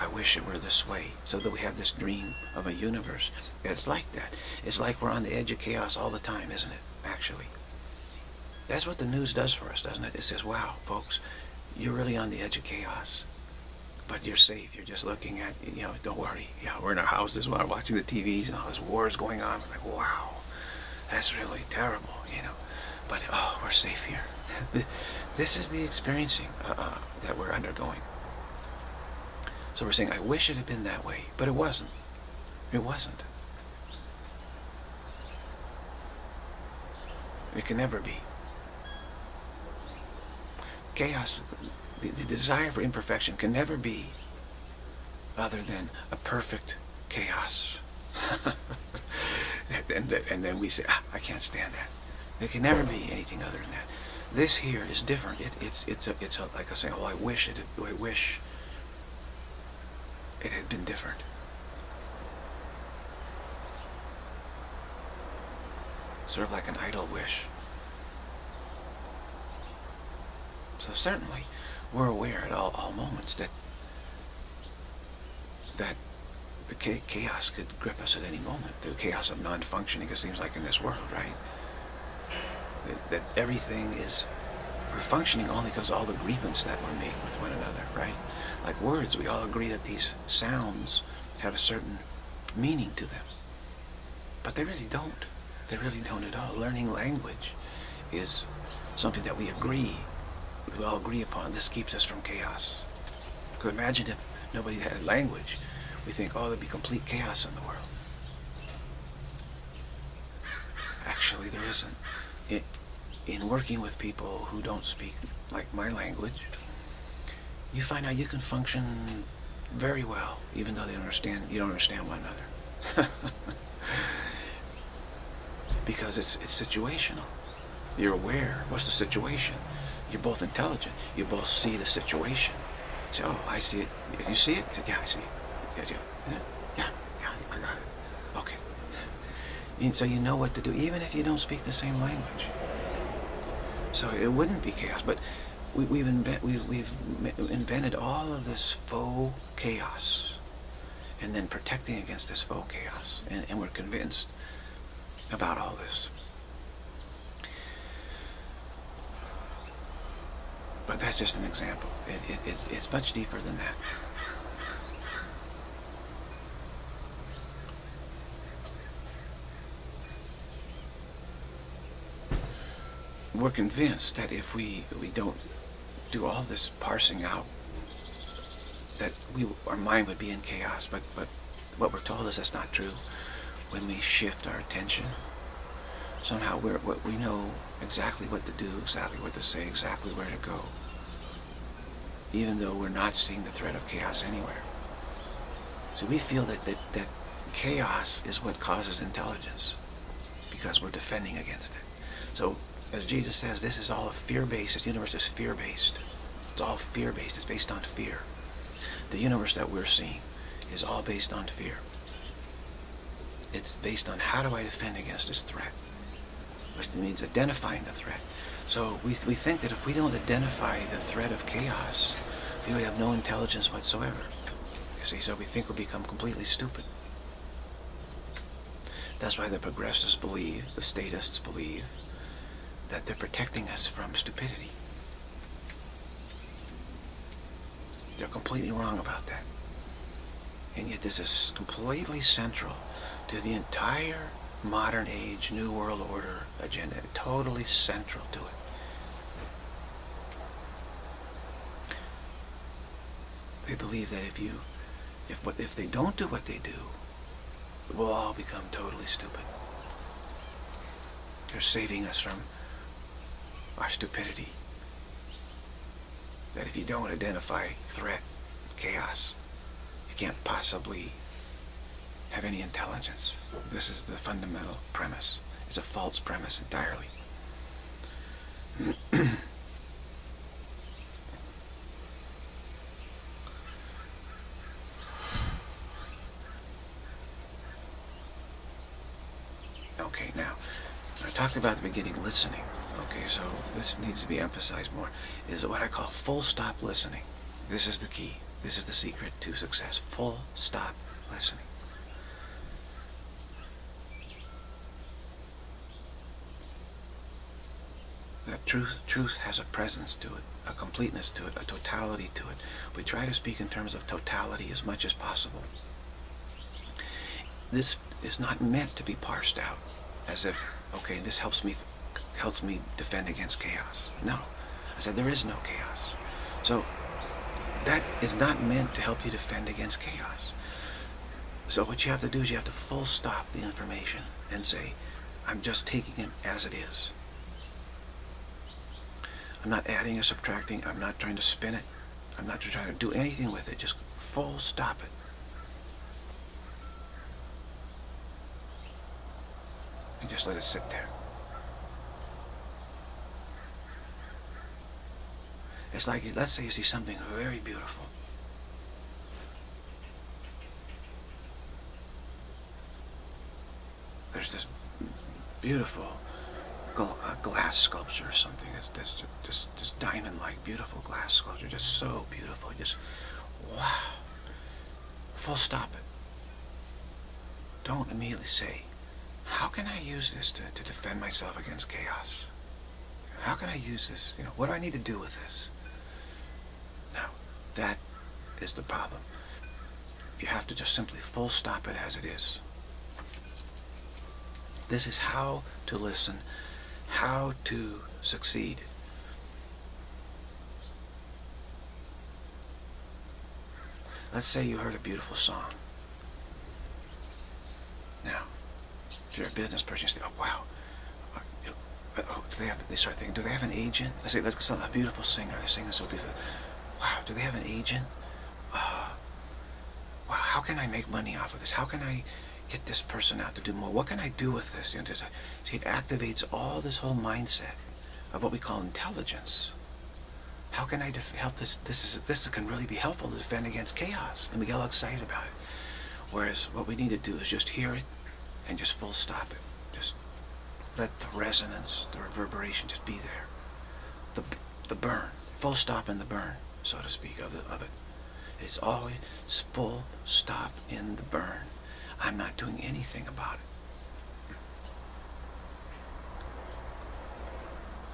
I wish it were this way, so that we have this dream of a universe. It's like that. It's like we're on the edge of chaos all the time, isn't it, actually? That's what the news does for us, doesn't it? It says, wow, folks, you're really on the edge of chaos. But you're safe. You're just looking at, you know, don't worry. Yeah, we're in our houses while watching the TVs and all this wars going on. We're like, wow, that's really terrible, you know. But, oh, we're safe here. [LAUGHS] this is the experiencing uh, uh, that we're undergoing. So we're saying, I wish it had been that way, but it wasn't. It wasn't. It can never be. Chaos, the, the desire for imperfection can never be other than a perfect chaos. [LAUGHS] and, and, and, then we say, ah, I can't stand that. There can never be anything other than that. This here is different. It, it's it's a, it's a, like I say, oh, I wish it. I wish it had been different. Sort of like an idle wish. So certainly, we're aware at all, all moments that that the chaos could grip us at any moment. The chaos of non-functioning, it seems like in this world, right? That, that everything is, we're functioning only because all the agreements that we make with one another, right? Like words, we all agree that these sounds have a certain meaning to them. But they really don't. They really don't at all. Learning language is something that we agree, we all agree upon. This keeps us from chaos. Because imagine if nobody had language. We think, oh, there'd be complete chaos in the world. Actually, there isn't. It, in working with people who don't speak like my language, you find out you can function very well, even though they don't understand, you don't understand one another. [LAUGHS] because it's, it's situational. You're aware. What's the situation? You're both intelligent. You both see the situation. Say, oh, I see it. You see it? Yeah, I see it. Yeah, yeah, yeah, yeah I got it. Okay. And so you know what to do, even if you don't speak the same language. So it wouldn't be chaos, but we, have we, we've invented all of this faux chaos and then protecting against this faux chaos. And, and we're convinced about all this. But that's just an example. It, it, it's much deeper than that. We're convinced that if we, we don't do all this parsing out, that we our mind would be in chaos. But but what we're told is that's not true. When we shift our attention somehow we're, we know exactly what to do, exactly what to say, exactly where to go, even though we're not seeing the threat of chaos anywhere. So we feel that, that, that chaos is what causes intelligence because we're defending against it. So as Jesus says, this is all a fear-based. This universe is fear-based. It's all fear-based. It's based on fear. The universe that we're seeing is all based on fear. It's based on how do I defend against this threat, which means identifying the threat. So we, we think that if we don't identify the threat of chaos, we would have no intelligence whatsoever. You see, so we think we'll become completely stupid. That's why the progressives believe, the statists believe, that they're protecting us from stupidity. They're completely wrong about that. And yet this is completely central to the entire modern age New World Order agenda. Totally central to it. They believe that if you, if, what, if they don't do what they do, we'll all become totally stupid. They're saving us from our stupidity. That if you don't identify threat, chaos, you can't possibly have any intelligence. This is the fundamental premise. It's a false premise entirely. [CLEARS THROAT] okay, now, I talked about the beginning listening. Okay, so this needs to be emphasized more. Is what I call full stop listening. This is the key. This is the secret to success. Full stop listening. that truth truth has a presence to it, a completeness to it, a totality to it. We try to speak in terms of totality as much as possible. This is not meant to be parsed out as if, okay, this helps me helps me defend against chaos. No. I said there is no chaos. So that is not meant to help you defend against chaos. So what you have to do is you have to full stop the information and say, I'm just taking it as it is. I'm not adding or subtracting. I'm not trying to spin it. I'm not trying to do anything with it. Just full stop it. And just let it sit there. It's like, let's say you see something very beautiful. There's this beautiful uh, glass sculpture or something. It's just, just diamond-like, beautiful glass sculpture. Just so beautiful. Just, wow. Full stop it. Don't immediately say, how can I use this to, to defend myself against chaos? How can I use this? You know, what do I need to do with this? That is the problem. You have to just simply full stop it as it is. This is how to listen how to succeed. Let's say you heard a beautiful song. Now, if you're a business person, you say, oh, wow. Uh, oh, do they have, they start thinking, do they have an agent? Let's say, let's a beautiful singer, they sing so beautiful. Wow, do they have an agent? Uh, wow, how can I make money off of this? How can I get this person out to do more. What can I do with this? You know, see, it activates all this whole mindset of what we call intelligence. How can I help this? This is this can really be helpful to defend against chaos, and we get all excited about it. Whereas what we need to do is just hear it and just full stop it. Just let the resonance, the reverberation, just be there. The the burn, full stop in the burn, so to speak, of the, of it. It's always full stop in the burn. I'm not doing anything about it.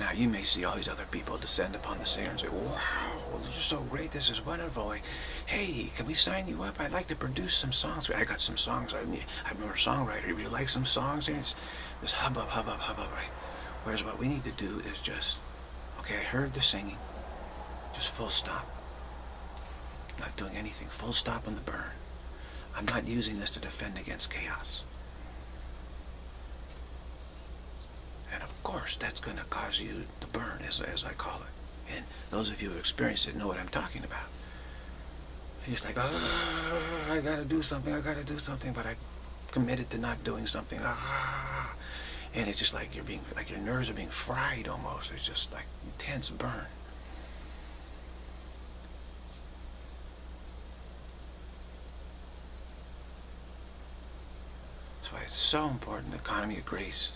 Now you may see all these other people descend upon the singer and say, wow, well, you're so great, this is wonderful. Hey, can we sign you up? I'd like to produce some songs. I got some songs. I mean, I'm a songwriter. Would you like some songs? And it's this hubbub, hubbub, hubbub, right? Whereas what we need to do is just, okay, I heard the singing. Just full stop. Not doing anything. Full stop on the burn. I'm not using this to defend against chaos. And of course, that's going to cause you to burn, as, as I call it. And those of you who experienced it know what I'm talking about. He's like, oh, I got to do something, I got to do something, but I committed to not doing something. Ah. And it's just like you're being, like your nerves are being fried almost. It's just like intense burn. That's why it's so important, the economy of grace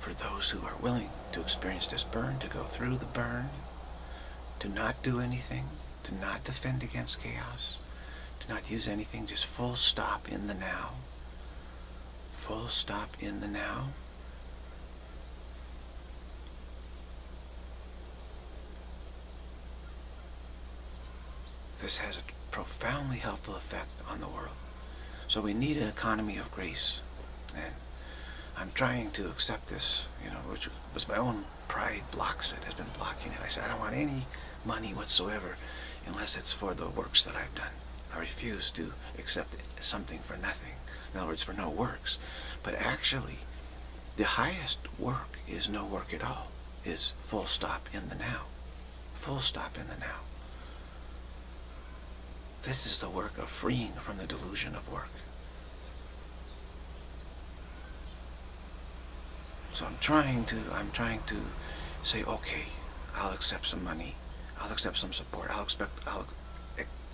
for those who are willing to experience this burn, to go through the burn, to not do anything, to not defend against chaos, to not use anything, just full stop in the now. Full stop in the now. This has a profoundly helpful effect on the world. So we need an economy of grace. And I'm trying to accept this, you know, which was my own pride blocks it, has been blocking it. I said, I don't want any money whatsoever unless it's for the works that I've done. I refuse to accept something for nothing. In other words, for no works. But actually, the highest work is no work at all, is full stop in the now. Full stop in the now. This is the work of freeing from the delusion of work. So I'm trying to, I'm trying to say, okay, I'll accept some money. I'll accept some support. I'll expect, I'll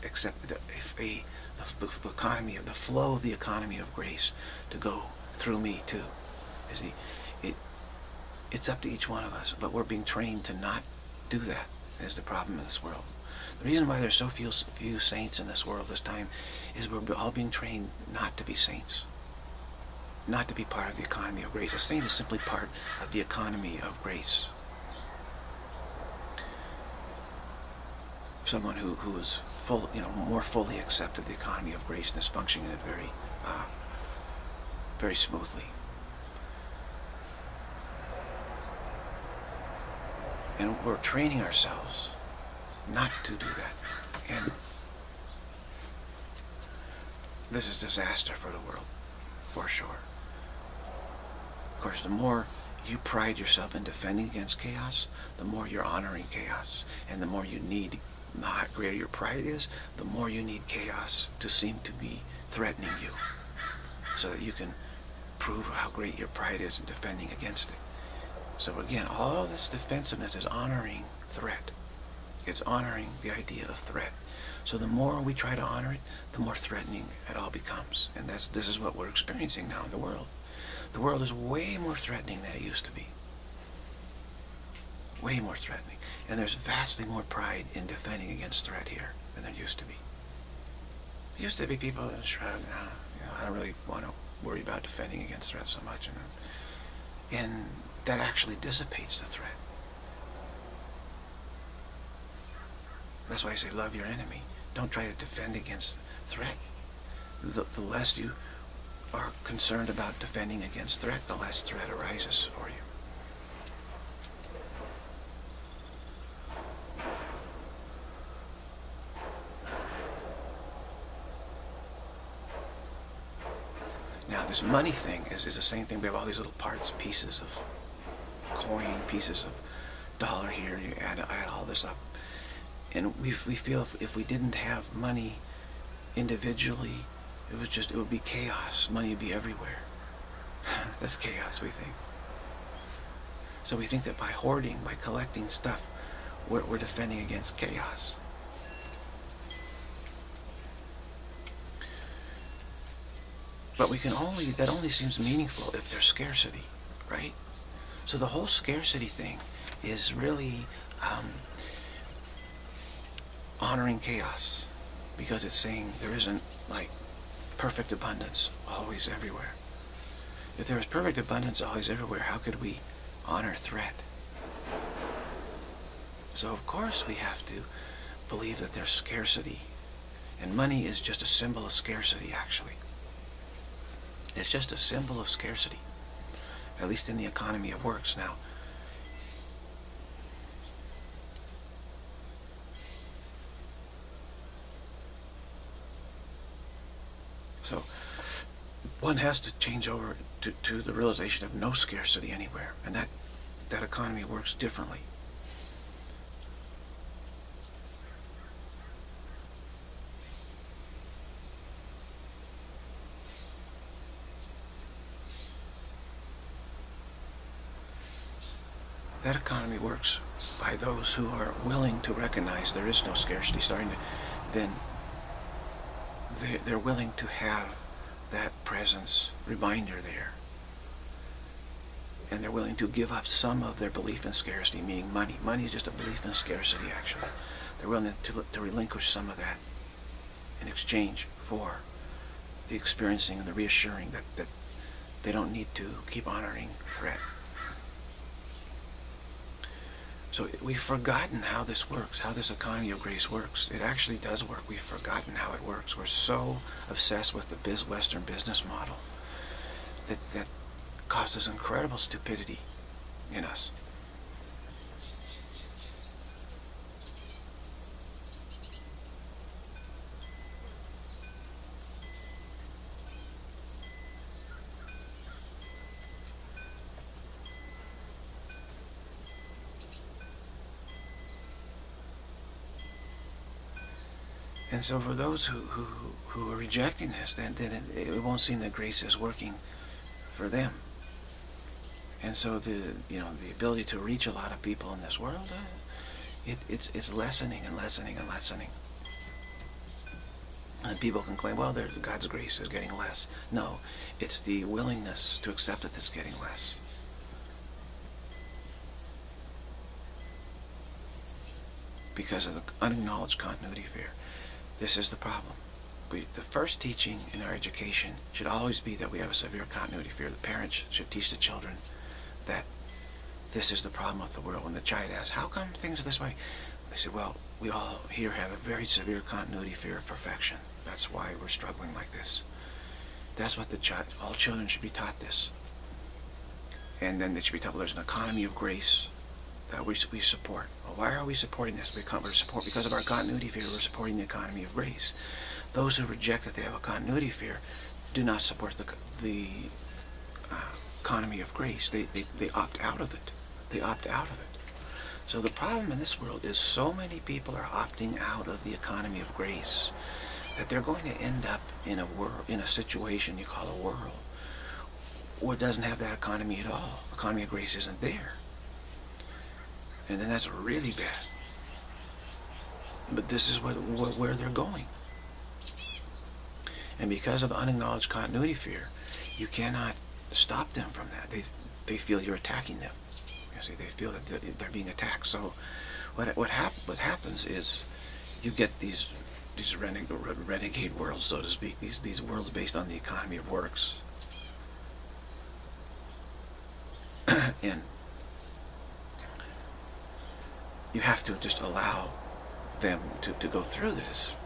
accept the, if a, the, the economy, of the flow of the economy of grace to go through me too. You see, it, it's up to each one of us, but we're being trained to not do that is the problem in this world. The reason why there's so few, few saints in this world this time is we're all being trained not to be saints not to be part of the economy of grace. A saint is simply part of the economy of grace. Someone who, who is full, you know, more fully accepted the economy of grace and is functioning in it very, uh, very smoothly. And we're training ourselves not to do that. And this is disaster for the world, for sure Of course, the more you pride yourself in defending against chaos, the more you're honoring chaos. And the more you need, the greater your pride is, the more you need chaos to seem to be threatening you. So that you can prove how great your pride is in defending against it. So again, all this defensiveness is honoring threat. It's honoring the idea of threat. So the more we try to honor it, the more threatening it all becomes. And that's this is what we're experiencing now in the world. The world is way more threatening than it used to be. Way more threatening. And there's vastly more pride in defending against threat here than there used to be. There used to be people in shroud, now, ah, you know, I don't really want to worry about defending against threat so much. Know? And that actually dissipates the threat. That's why I say love your enemy. Don't try to defend against threat. The, the less you are concerned about defending against threat, the less threat arises for you. Now, this money thing is, is the same thing. We have all these little parts, pieces of coin, pieces of dollar here. You add, add all this up. And we, we feel if, if we didn't have money individually, it was just, it would be chaos. Money would be everywhere. [LAUGHS] That's chaos, we think. So we think that by hoarding, by collecting stuff, we're, we're defending against chaos. But we can only, that only seems meaningful if there's scarcity, right? So the whole scarcity thing is really um, honoring chaos because it's saying there isn't like perfect abundance always everywhere. If there was perfect abundance always everywhere, how could we honor threat? So of course we have to believe that there's scarcity. And money is just a symbol of scarcity, actually. It's just a symbol of scarcity, at least in the economy of works. Now, So one has to change over to, to the realization of no scarcity anywhere. And that, that economy works differently. That economy works by those who are willing to recognize there is no scarcity starting to then they're willing to have that presence reminder there. And they're willing to give up some of their belief in scarcity meaning money. Money is just a belief in scarcity actually. They're willing to, to relinquish some of that in exchange for the experiencing and the reassuring that, that they don't need to keep honoring threat so we've forgotten how this works, how this economy of grace works. It actually does work. We've forgotten how it works. We're so obsessed with the biz Western business model that, that causes incredible stupidity in us. So for those who, who, who are rejecting this, then, then it, it won't seem that grace is working for them. And so the you know the ability to reach a lot of people in this world, uh, it, it's it's lessening and lessening and lessening. And people can claim, well, God's grace is getting less. No, it's the willingness to accept it that's getting less. Because of the unacknowledged continuity fear. This is the problem. We, the first teaching in our education should always be that we have a severe continuity fear. The parents should teach the children that this is the problem with the world. When the child asks, how come things are this way? They say, well, we all here have a very severe continuity fear of perfection. That's why we're struggling like this. That's what the child, all children should be taught this. And then they should be taught well, there's an economy of grace that we, we support. Well, why are we supporting this? We're support, because of our continuity fear, we're supporting the economy of grace. Those who reject that they have a continuity fear do not support the, the uh, economy of grace. They, they, they opt out of it. They opt out of it. So the problem in this world is so many people are opting out of the economy of grace that they're going to end up in a world, in a situation you call a world, where it doesn't have that economy at all. Economy of grace isn't there. And then that's really bad. But this is what, what, where they're going. And because of unacknowledged continuity fear, you cannot stop them from that. They, they feel you're attacking them. You see, they feel that they're being attacked. So what, what, hap what happens is you get these these reneg renegade worlds, so to speak, these, these worlds based on the economy of works. [CLEARS THROAT] and you have to just allow them to, to go through this.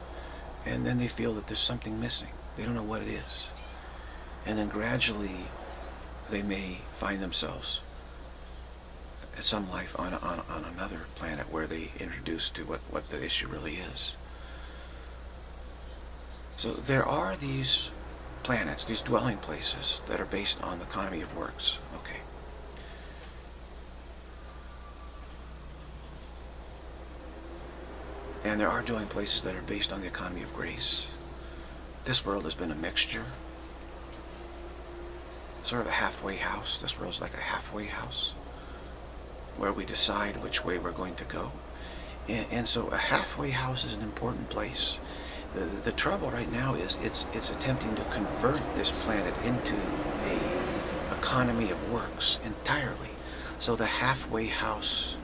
And then they feel that there's something missing. They don't know what it is. And then gradually they may find themselves at some life on, on, on another planet where they introduce to what, what the issue really is. So there are these planets, these dwelling places that are based on the economy of works. Okay. And there are dwelling places that are based on the economy of grace. This world has been a mixture. Sort of a halfway house. This world's like a halfway house where we decide which way we're going to go. And, and so a halfway house is an important place. The, the, the trouble right now is it's, it's attempting to convert this planet into a economy of works entirely. So the halfway house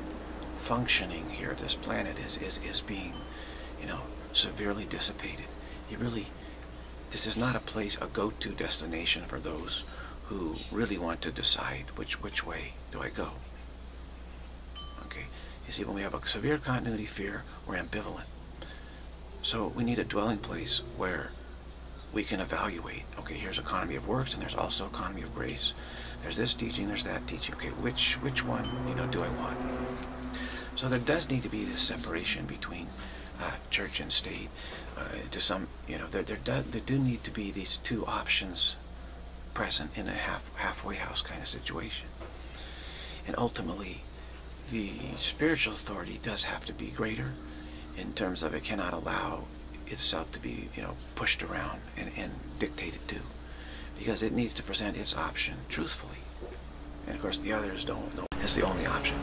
functioning here, this planet is, is, is being, you know, severely dissipated. You really, this is not a place, a go-to destination for those who really want to decide which, which way do I go. Okay, you see, when we have a severe continuity fear, we're ambivalent. So we need a dwelling place where we can evaluate, okay, here's economy of works and there's also economy of grace. There's this teaching, there's that teaching. Okay, which which one, you know, do I want? So there does need to be this separation between uh, church and state. Uh, to some, you know, there there do, there do need to be these two options present in a half halfway house kind of situation. And ultimately, the spiritual authority does have to be greater in terms of it cannot allow itself to be, you know, pushed around and, and dictated to. Because it needs to present its option truthfully. And of course the others don't know it's the only option.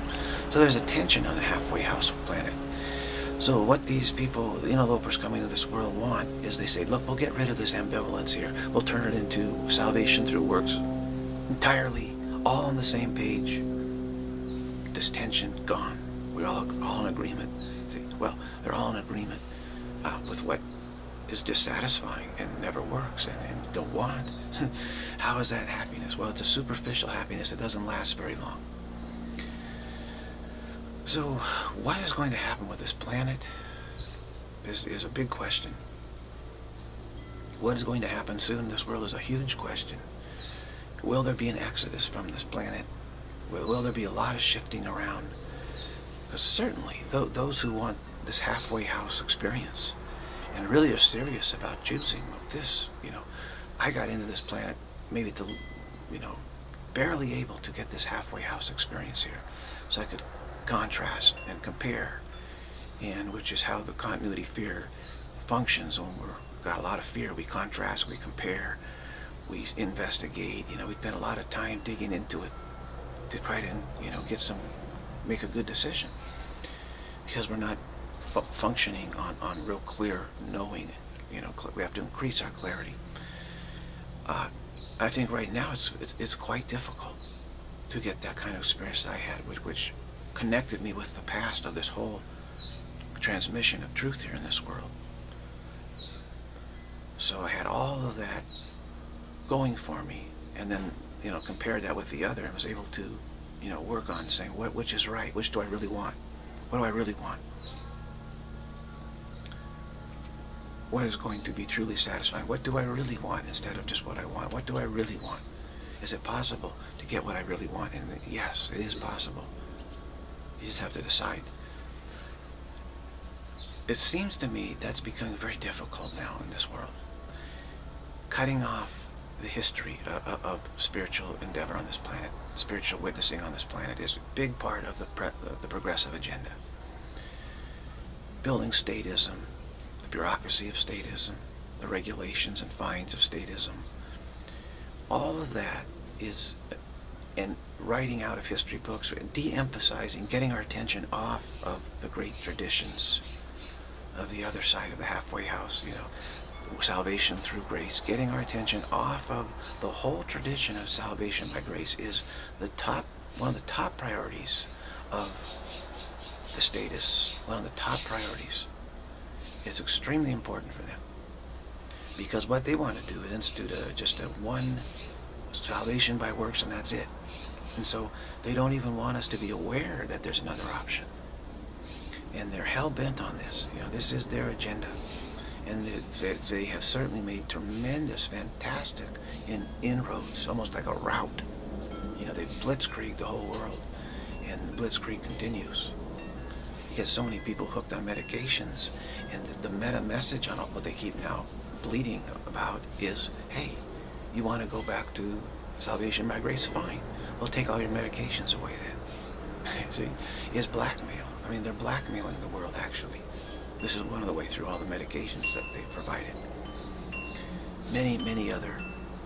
So there's a tension on the halfway house planet. So what these people, the interlopers coming to this world want is they say, look, we'll get rid of this ambivalence here. We'll turn it into salvation through works entirely, all on the same page. This tension gone. We're all, all in agreement. See, well, they're all in agreement uh, with what is dissatisfying and never works and, and don't want. [LAUGHS] How is that happiness? Well, it's a superficial happiness that doesn't last very long. So, what is going to happen with this planet is, is a big question. What is going to happen soon? in This world is a huge question. Will there be an exodus from this planet? Will, will there be a lot of shifting around? Because certainly, th those who want this halfway house experience and really are serious about choosing this, you know, I got into this planet maybe to, you know, barely able to get this halfway house experience here. So I could contrast and compare, and which is how the continuity fear functions when we're got a lot of fear. We contrast, we compare, we investigate, you know, we spend a lot of time digging into it to try to, you know, get some, make a good decision. Because we're not fu functioning on, on real clear knowing. You know, we have to increase our clarity. Uh, I think right now it's, it's, it's quite difficult to get that kind of experience that I had, which, which connected me with the past of this whole transmission of truth here in this world. So I had all of that going for me, and then you know compared that with the other, and was able to you know work on saying what which is right, which do I really want, what do I really want. what is going to be truly satisfying? What do I really want instead of just what I want? What do I really want? Is it possible to get what I really want? And yes, it is possible. You just have to decide. It seems to me that's becoming very difficult now in this world. Cutting off the history of, of, of spiritual endeavor on this planet, spiritual witnessing on this planet is a big part of the, uh, the progressive agenda. Building statism, the bureaucracy of statism, the regulations and fines of statism. All of that is, and writing out of history books, de-emphasizing, getting our attention off of the great traditions of the other side of the halfway house, you know, salvation through grace, getting our attention off of the whole tradition of salvation by grace is the top, one of the top priorities of the statists, one of the top priorities it's extremely important for them. Because what they want to do is institute a, just a one salvation by works and that's it. And so they don't even want us to be aware that there's another option. And they're hell-bent on this. You know, this is their agenda. And they, they have certainly made tremendous, fantastic in inroads, almost like a rout. You know, they've blitzkrieged the whole world. And blitzkrieg continues. You get so many people hooked on medications and the, the meta message on what they keep now bleeding about is, hey, you want to go back to salvation by grace? Fine. We'll take all your medications away then. [LAUGHS] See, is blackmail. I mean, they're blackmailing the world, actually. This is one of the way through all the medications that they've provided. Many, many other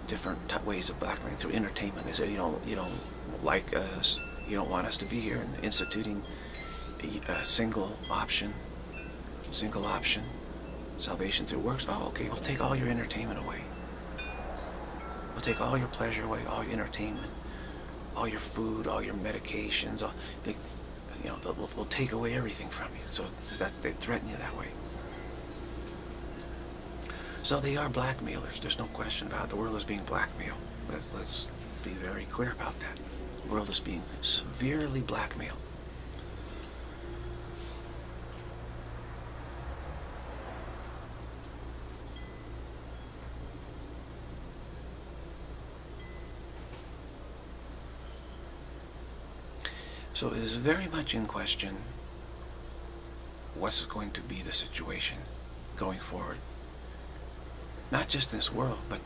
different ways of blackmailing through entertainment. They say, you don't, you don't like us, you don't want us to be here, and instituting a, a single option Single option. Salvation through works. Oh, okay. We'll take all your entertainment away. We'll take all your pleasure away, all your entertainment, all your food, all your medications. All, they, you know, they'll, we'll take away everything from you. So that they threaten you that way. So they are blackmailers. There's no question about it. The world is being blackmailed. Let's, let's be very clear about that. The world is being severely blackmailed. So it is very much in question what's going to be the situation going forward. Not just in this world, but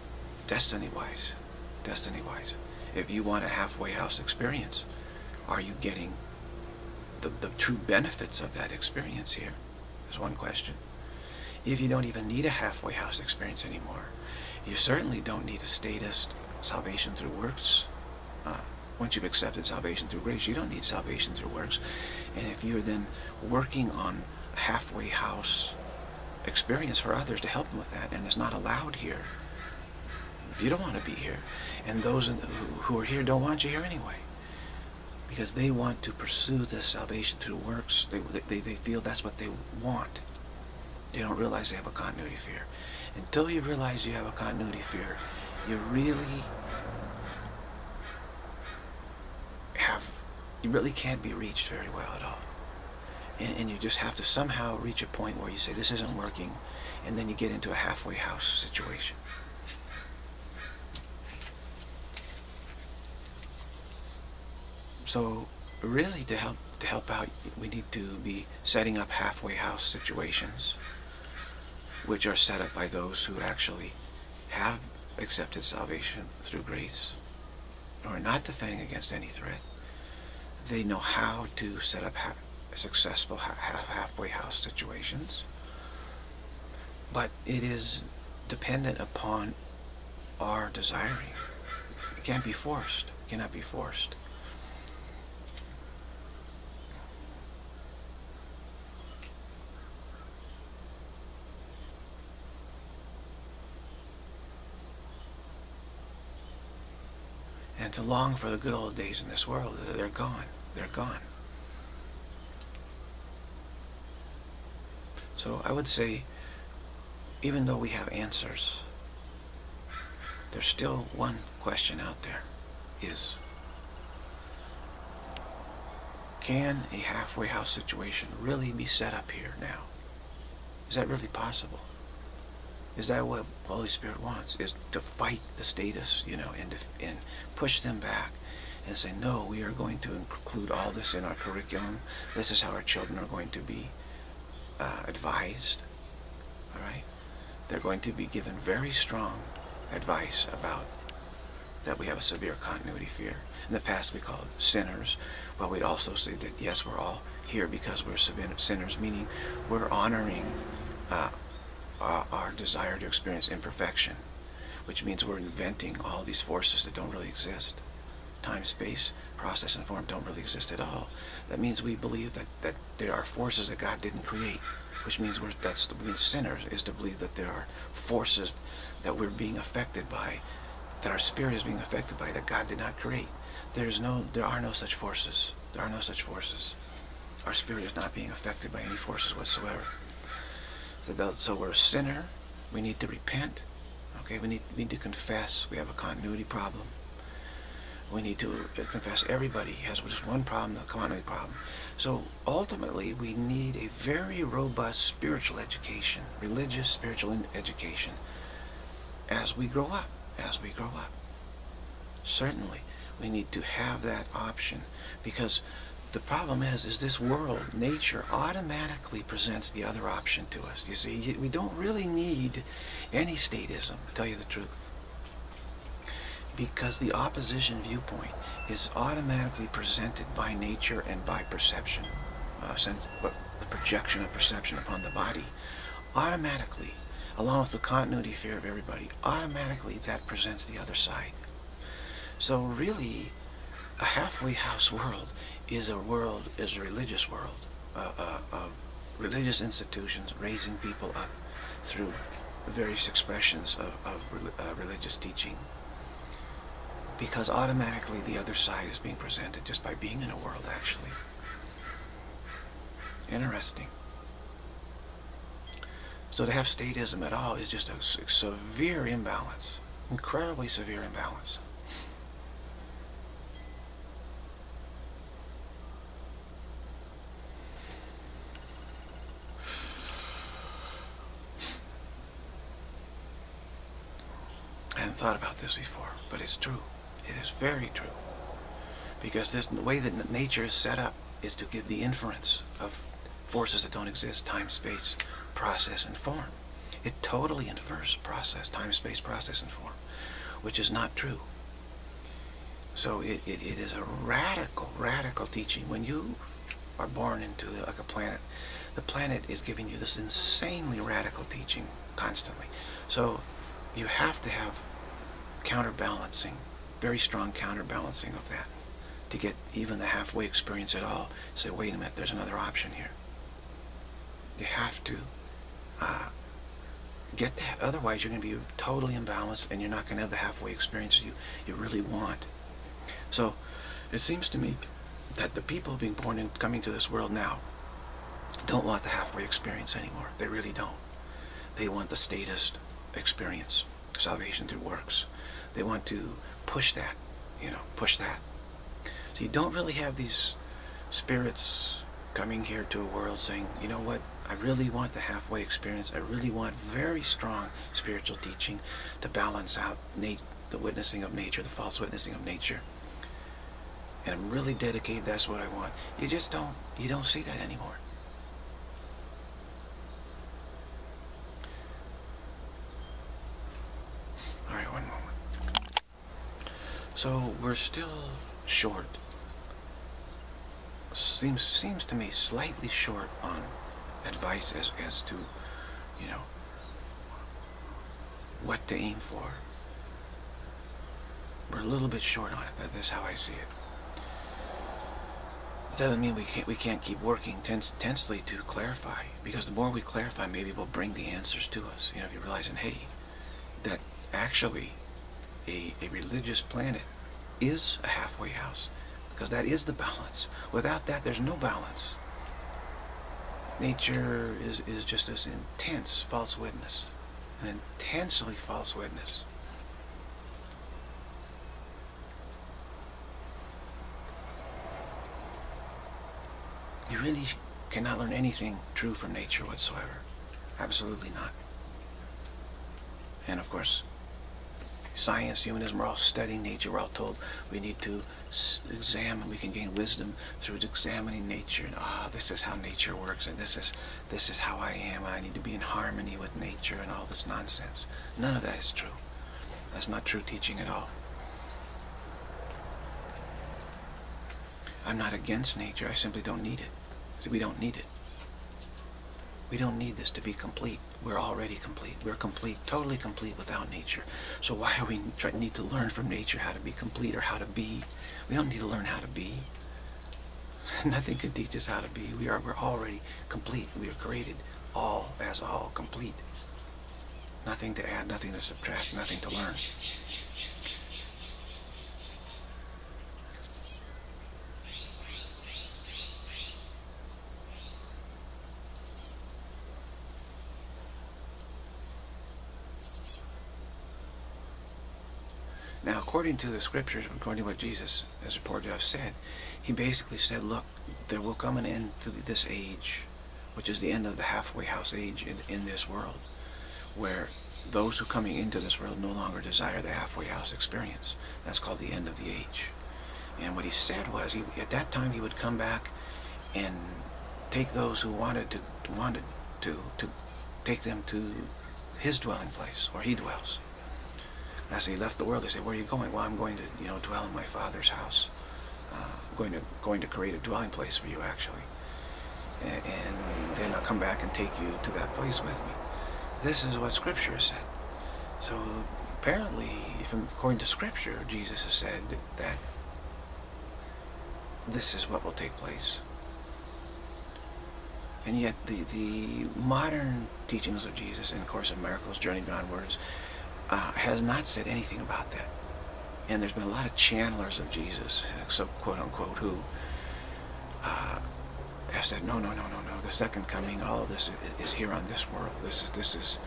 destiny-wise. destiny-wise. If you want a halfway house experience, are you getting the, the true benefits of that experience here? Is one question. If you don't even need a halfway house experience anymore, you certainly don't need a statist salvation through works. Uh, once you've accepted salvation through grace, you don't need salvation through works. And if you're then working on halfway house experience for others to help them with that, and it's not allowed here, you don't want to be here. And those who are here don't want you here anyway. Because they want to pursue this salvation through works. They, they, they feel that's what they want. They don't realize they have a continuity fear. Until you realize you have a continuity fear, you really have, you really can't be reached very well at all. And, and, you just have to somehow reach a point where you say, this isn't working, and then you get into a halfway house situation. So really to help to help out we need to be setting up halfway house situations which are set up by those who actually have accepted salvation through grace or are not defending against any threat. They know how to set up ha successful ha halfway house situations. But it is dependent upon our desiring. It can't be forced. It cannot be forced. And to long for the good old days in this world. Uh, they're gone. They're gone. So I would say, even though we have answers, there's still one question out there, is, can a halfway house situation really be set up here now? Is that really possible? Is that what Holy Spirit wants? Is to fight the statists, you know, and, to, and push them back and say, no, we are going to include all this in our curriculum. This is how our children are going to be uh, advised. All right? They're going to be given very strong advice about that we have a severe continuity fear. In the past, we called sinners, but we'd also say that, yes, we're all here because we're sinners, meaning we're honoring uh, our, our desire to experience imperfection, which means we're inventing all these forces that don't really exist. Time, space, process, and form don't really exist at all. That means we believe that, that there are forces that God didn't create, which means we're, that's the means sinners is to believe that there are forces that we're being affected by, that our spirit is being affected by, that God did not create. There's no, there are no such forces. There are no such forces. Our spirit is not being affected by any forces whatsoever. So, so we're a sinner. We need to repent. Okay, we need, need to confess we have a continuity problem. We need to uh, confess everybody has just one problem, the continuity problem. So ultimately, we need a very robust spiritual education, religious spiritual education, as we grow up, as we grow up. Certainly, we need to have that option because the problem is, is this world, nature, automatically presents the other option to us. You see, we don't really need any statism, to tell you the truth. Because the opposition viewpoint is automatically presented by nature and by perception, uh, but the projection of perception upon the body, automatically, along with the continuity fear of everybody, automatically that presents the other side. So really, a halfway house [LAUGHS] world is a world, is a religious world uh, uh, of religious institutions raising people up through various expressions of, of uh, religious teaching. Because automatically the other side is being presented just by being in a world, actually. Interesting. So to have statism at all is just a severe imbalance, incredibly severe imbalance. Thought about this before, but it's true. It is very true. Because this, the way that nature is set up is to give the inference of forces that don't exist, time, space, process, and form. It totally infers process, time, space, process, and form, which is not true. So it, it, it is a radical, radical teaching. When you are born into like a planet, the planet is giving you this insanely radical teaching constantly. So you have to have counterbalancing, very strong counterbalancing of that to get even the halfway experience at all. Say, wait a minute, there's another option here. You have to uh, get that. Otherwise, you're going to be totally imbalanced and you're not going to have the halfway experience you, you really want. So it seems to me that the people being born and coming to this world now don't want the halfway experience anymore. They really don't. They want the statist experience, salvation through works. They want to push that, you know, push that. So you don't really have these spirits coming here to a world saying, you know what, I really want the halfway experience. I really want very strong spiritual teaching to balance out the witnessing of nature, the false witnessing of nature. And I'm really dedicated, that's what I want. You just don't, you don't see that anymore. All right, one moment. So we're still short. Seems seems to me slightly short on advice as, as to, you know, what to aim for. We're a little bit short on it. That's how I see it. It doesn't mean we can't we can't keep working tens, tensely to clarify, because the more we clarify, maybe we'll bring the answers to us. You know, if you're realizing, hey, that actually a, a religious planet is a halfway house, because that is the balance. Without that, there's no balance nature is, is just this intense false witness, an intensely false witness. You really cannot learn anything true from nature whatsoever. Absolutely not. And of course, science, humanism, we're all studying nature. We're all told we need to examine, we can gain wisdom through examining nature. And ah, oh, this is how nature works, and this is this is how I am. I need to be in harmony with nature, and all this nonsense. None of that is true. That's not true teaching at all. I'm not against nature. I simply don't need it. We don't need it. We don't need this to be complete. We're already complete. We're complete, totally complete without nature. So why do we try, need to learn from nature how to be complete or how to be? We don't need to learn how to be. [LAUGHS] Nothing can teach us how to be. We are we're already complete. We are created all as all complete. Nothing to add, nothing to subtract, nothing to learn. According to the scriptures, according to what Jesus, as reported to have said, he basically said, look, there will come an end to this age, which is the end of the halfway house age in, in this world, where those who coming into this world no longer desire the halfway house experience. That's called the end of the age. And what he said was, he, at that time he would come back and take those who wanted to wanted to to take them to his dwelling place, where he dwells. As he left the world, they say, where are you going? Well, I'm going to, you know, dwell in my father's house. Uh, I'm going to, going to create a dwelling place for you, actually. And, and then I'll come back and take you to that place with me. This is what Scripture said. So apparently, according to Scripture, Jesus has said that this is what will take place. And yet the, the modern teachings of Jesus in the Course of Miracles, Journey Beyond Words, uh, has not said anything about that. And there's been a lot of channelers of Jesus, so quote unquote, who uh, have said, no, no, no, no, no. The second coming, all of this is here on this world. This is this is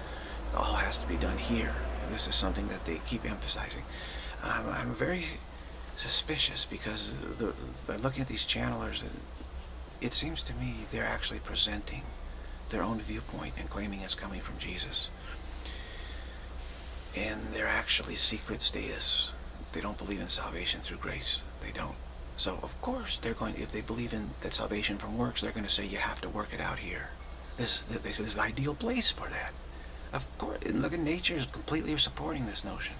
all has to be done here. This is something that they keep emphasizing. Um, I'm very suspicious because the, the, looking at these channelers, it seems to me they're actually presenting their own viewpoint and claiming it's coming from Jesus and they're actually secret statists. They don't believe in salvation through grace. They don't. So of course they're going. If they believe in that salvation from works, they're going to say you have to work it out here. This they say this is the ideal place for that. Of course, and look at nature is completely supporting this notion.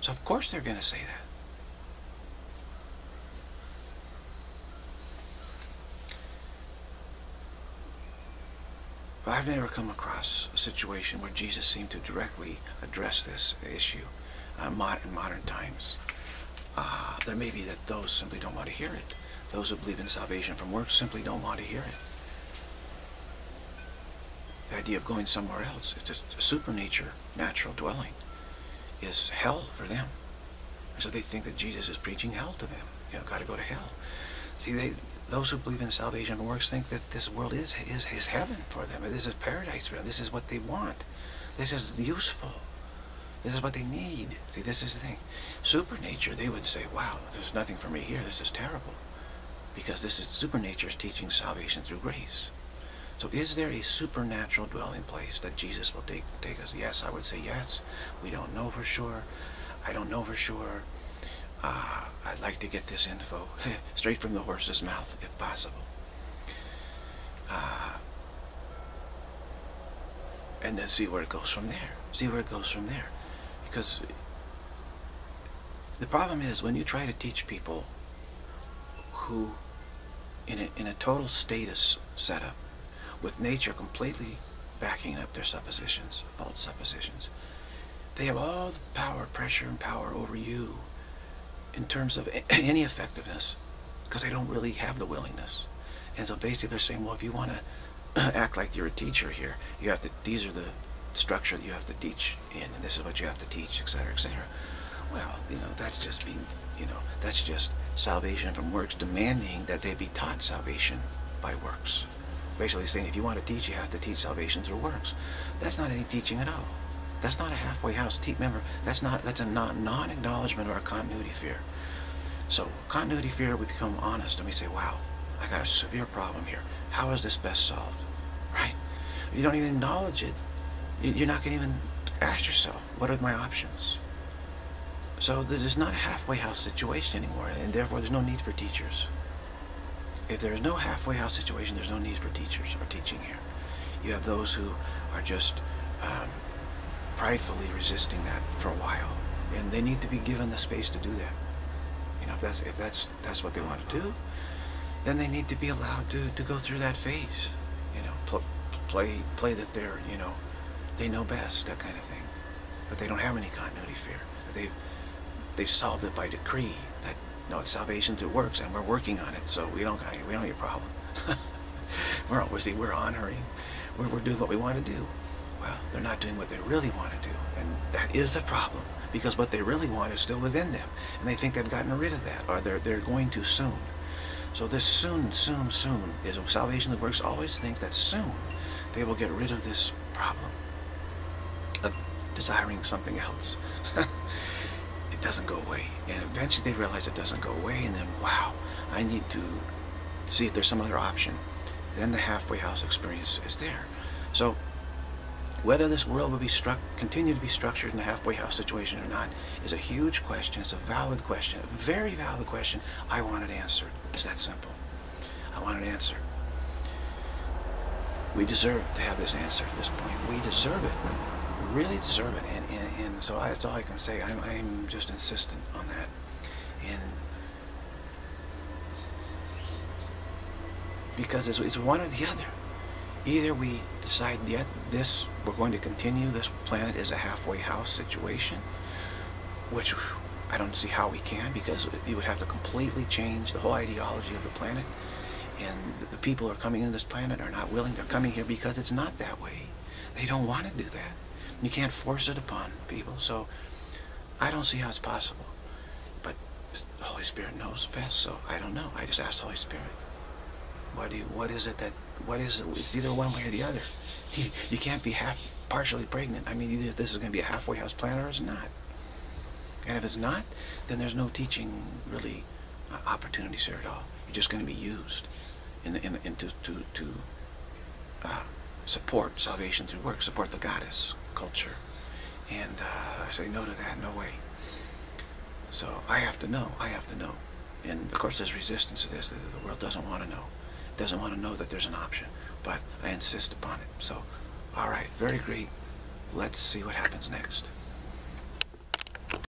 So of course they're going to say that. But I've never come across a situation where Jesus seemed to directly address this issue uh, in modern times. Uh, there may be that those simply don't want to hear it. Those who believe in salvation from works simply don't want to hear it. The idea of going somewhere else, it's just a supernature, natural dwelling, is hell for them. So they think that Jesus is preaching hell to them. You know, got to go to hell. See, they, those who believe in salvation works think that this world is, is, heaven for them. This is paradise for them. This is what they want. This is useful. This is what they need. See, this is the thing. Supernature, they would say, wow, there's nothing for me here. This is terrible. Because this is supernature is teaching salvation through grace. So is there a supernatural dwelling place that Jesus will take, take us? Yes, I would say yes. We don't know for sure. I don't know for sure. Uh, I'd like to get this info [LAUGHS] straight from the horse's mouth, if possible. Uh, and then see where it goes from there. See where it goes from there. Because the problem is when you try to teach people who, in a, in a total status setup, with nature completely backing up their suppositions, false suppositions, they have all the power, pressure, and power over you in terms of [CLEARS THROAT] any effectiveness because they don't really have the willingness. And so basically they're saying, well, if you want [CLEARS THROAT] to act like you're a teacher here, you have to, these are the structure that you have to teach in, and this is what you have to teach, etc., etc. Well, you know, that's just being, you know, that's just salvation from works, demanding that they be taught salvation by works. Basically saying if you want to teach, you have to teach salvation through works. That's not any teaching at all. That's not a halfway house. team member. that's not that's a non-acknowledgement of our continuity fear. So continuity fear, we become honest and we say, wow, I got a severe problem here. How is this best solved? Right? You don't even acknowledge it. You're not going to even ask yourself, what are my options? So this is not a halfway house situation anymore, and therefore there's no need for teachers. If there's no halfway house situation, there's no need for teachers or teaching here. You have those who are just um, pridefully resisting that for a while, and they need to be given the space to do that. You know, if that's if that's that's what they want to do, then they need to be allowed to to go through that phase. You know, pl play play that they're you know they know best, that kind of thing. But they don't have any continuity fear. They've they've solved it by decree that no, it's salvation through works, and we're working on it, so we don't got any, we don't have a problem. [LAUGHS] we're obviously we're honoring, we're we're doing what we want to do. Well, they're not doing what they really want to do, and that is the problem because what they really want is still within them, and they think they've gotten rid of that, or they're they're going to soon. So this soon, soon, soon is a salvation that works. Always think that soon they will get rid of this problem of desiring something else. [LAUGHS] it doesn't go away. And eventually they realize it doesn't go away and then, wow, I need to see if there's some other option. Then the halfway house experience is there. So whether this world will be struck, continue to be structured in a halfway house situation or not is a huge question. It's a valid question, a very valid question. I want it answered. It's that simple. I want an answer. We deserve to have this answer at this point. We deserve it We really deserve it. And, and, and so I, that's all I can say. I'm, I'm just insistent on that. And because it's, it's one or the other. Either we decide yet this, we're going to continue this planet as a halfway house situation, which I don't see how we can because you would have to completely change the whole ideology of the planet. And the people who are coming into this planet are not willing. They're coming here because it's not that way. They don't want to do that. You can't force it upon people. So I don't see how it's possible. But the Holy Spirit knows best, so I don't know. I just asked the Holy Spirit. What do you, what is it that, what is it? It's either one way or the other. You, can't be half, partially pregnant. I mean, either this is going to be a halfway house plan or it's not. And if it's not, then there's no teaching really uh, opportunities here at all. You're just going to be used in, in, in to, to, to uh, support salvation through work, support the goddess culture. And uh, I say no to that, no way. So I have to know, I have to know. And of course there's resistance to this, the world doesn't want to know. Doesn't want to know that there's an option, but I insist upon it. So, all right, very great. Let's see what happens next.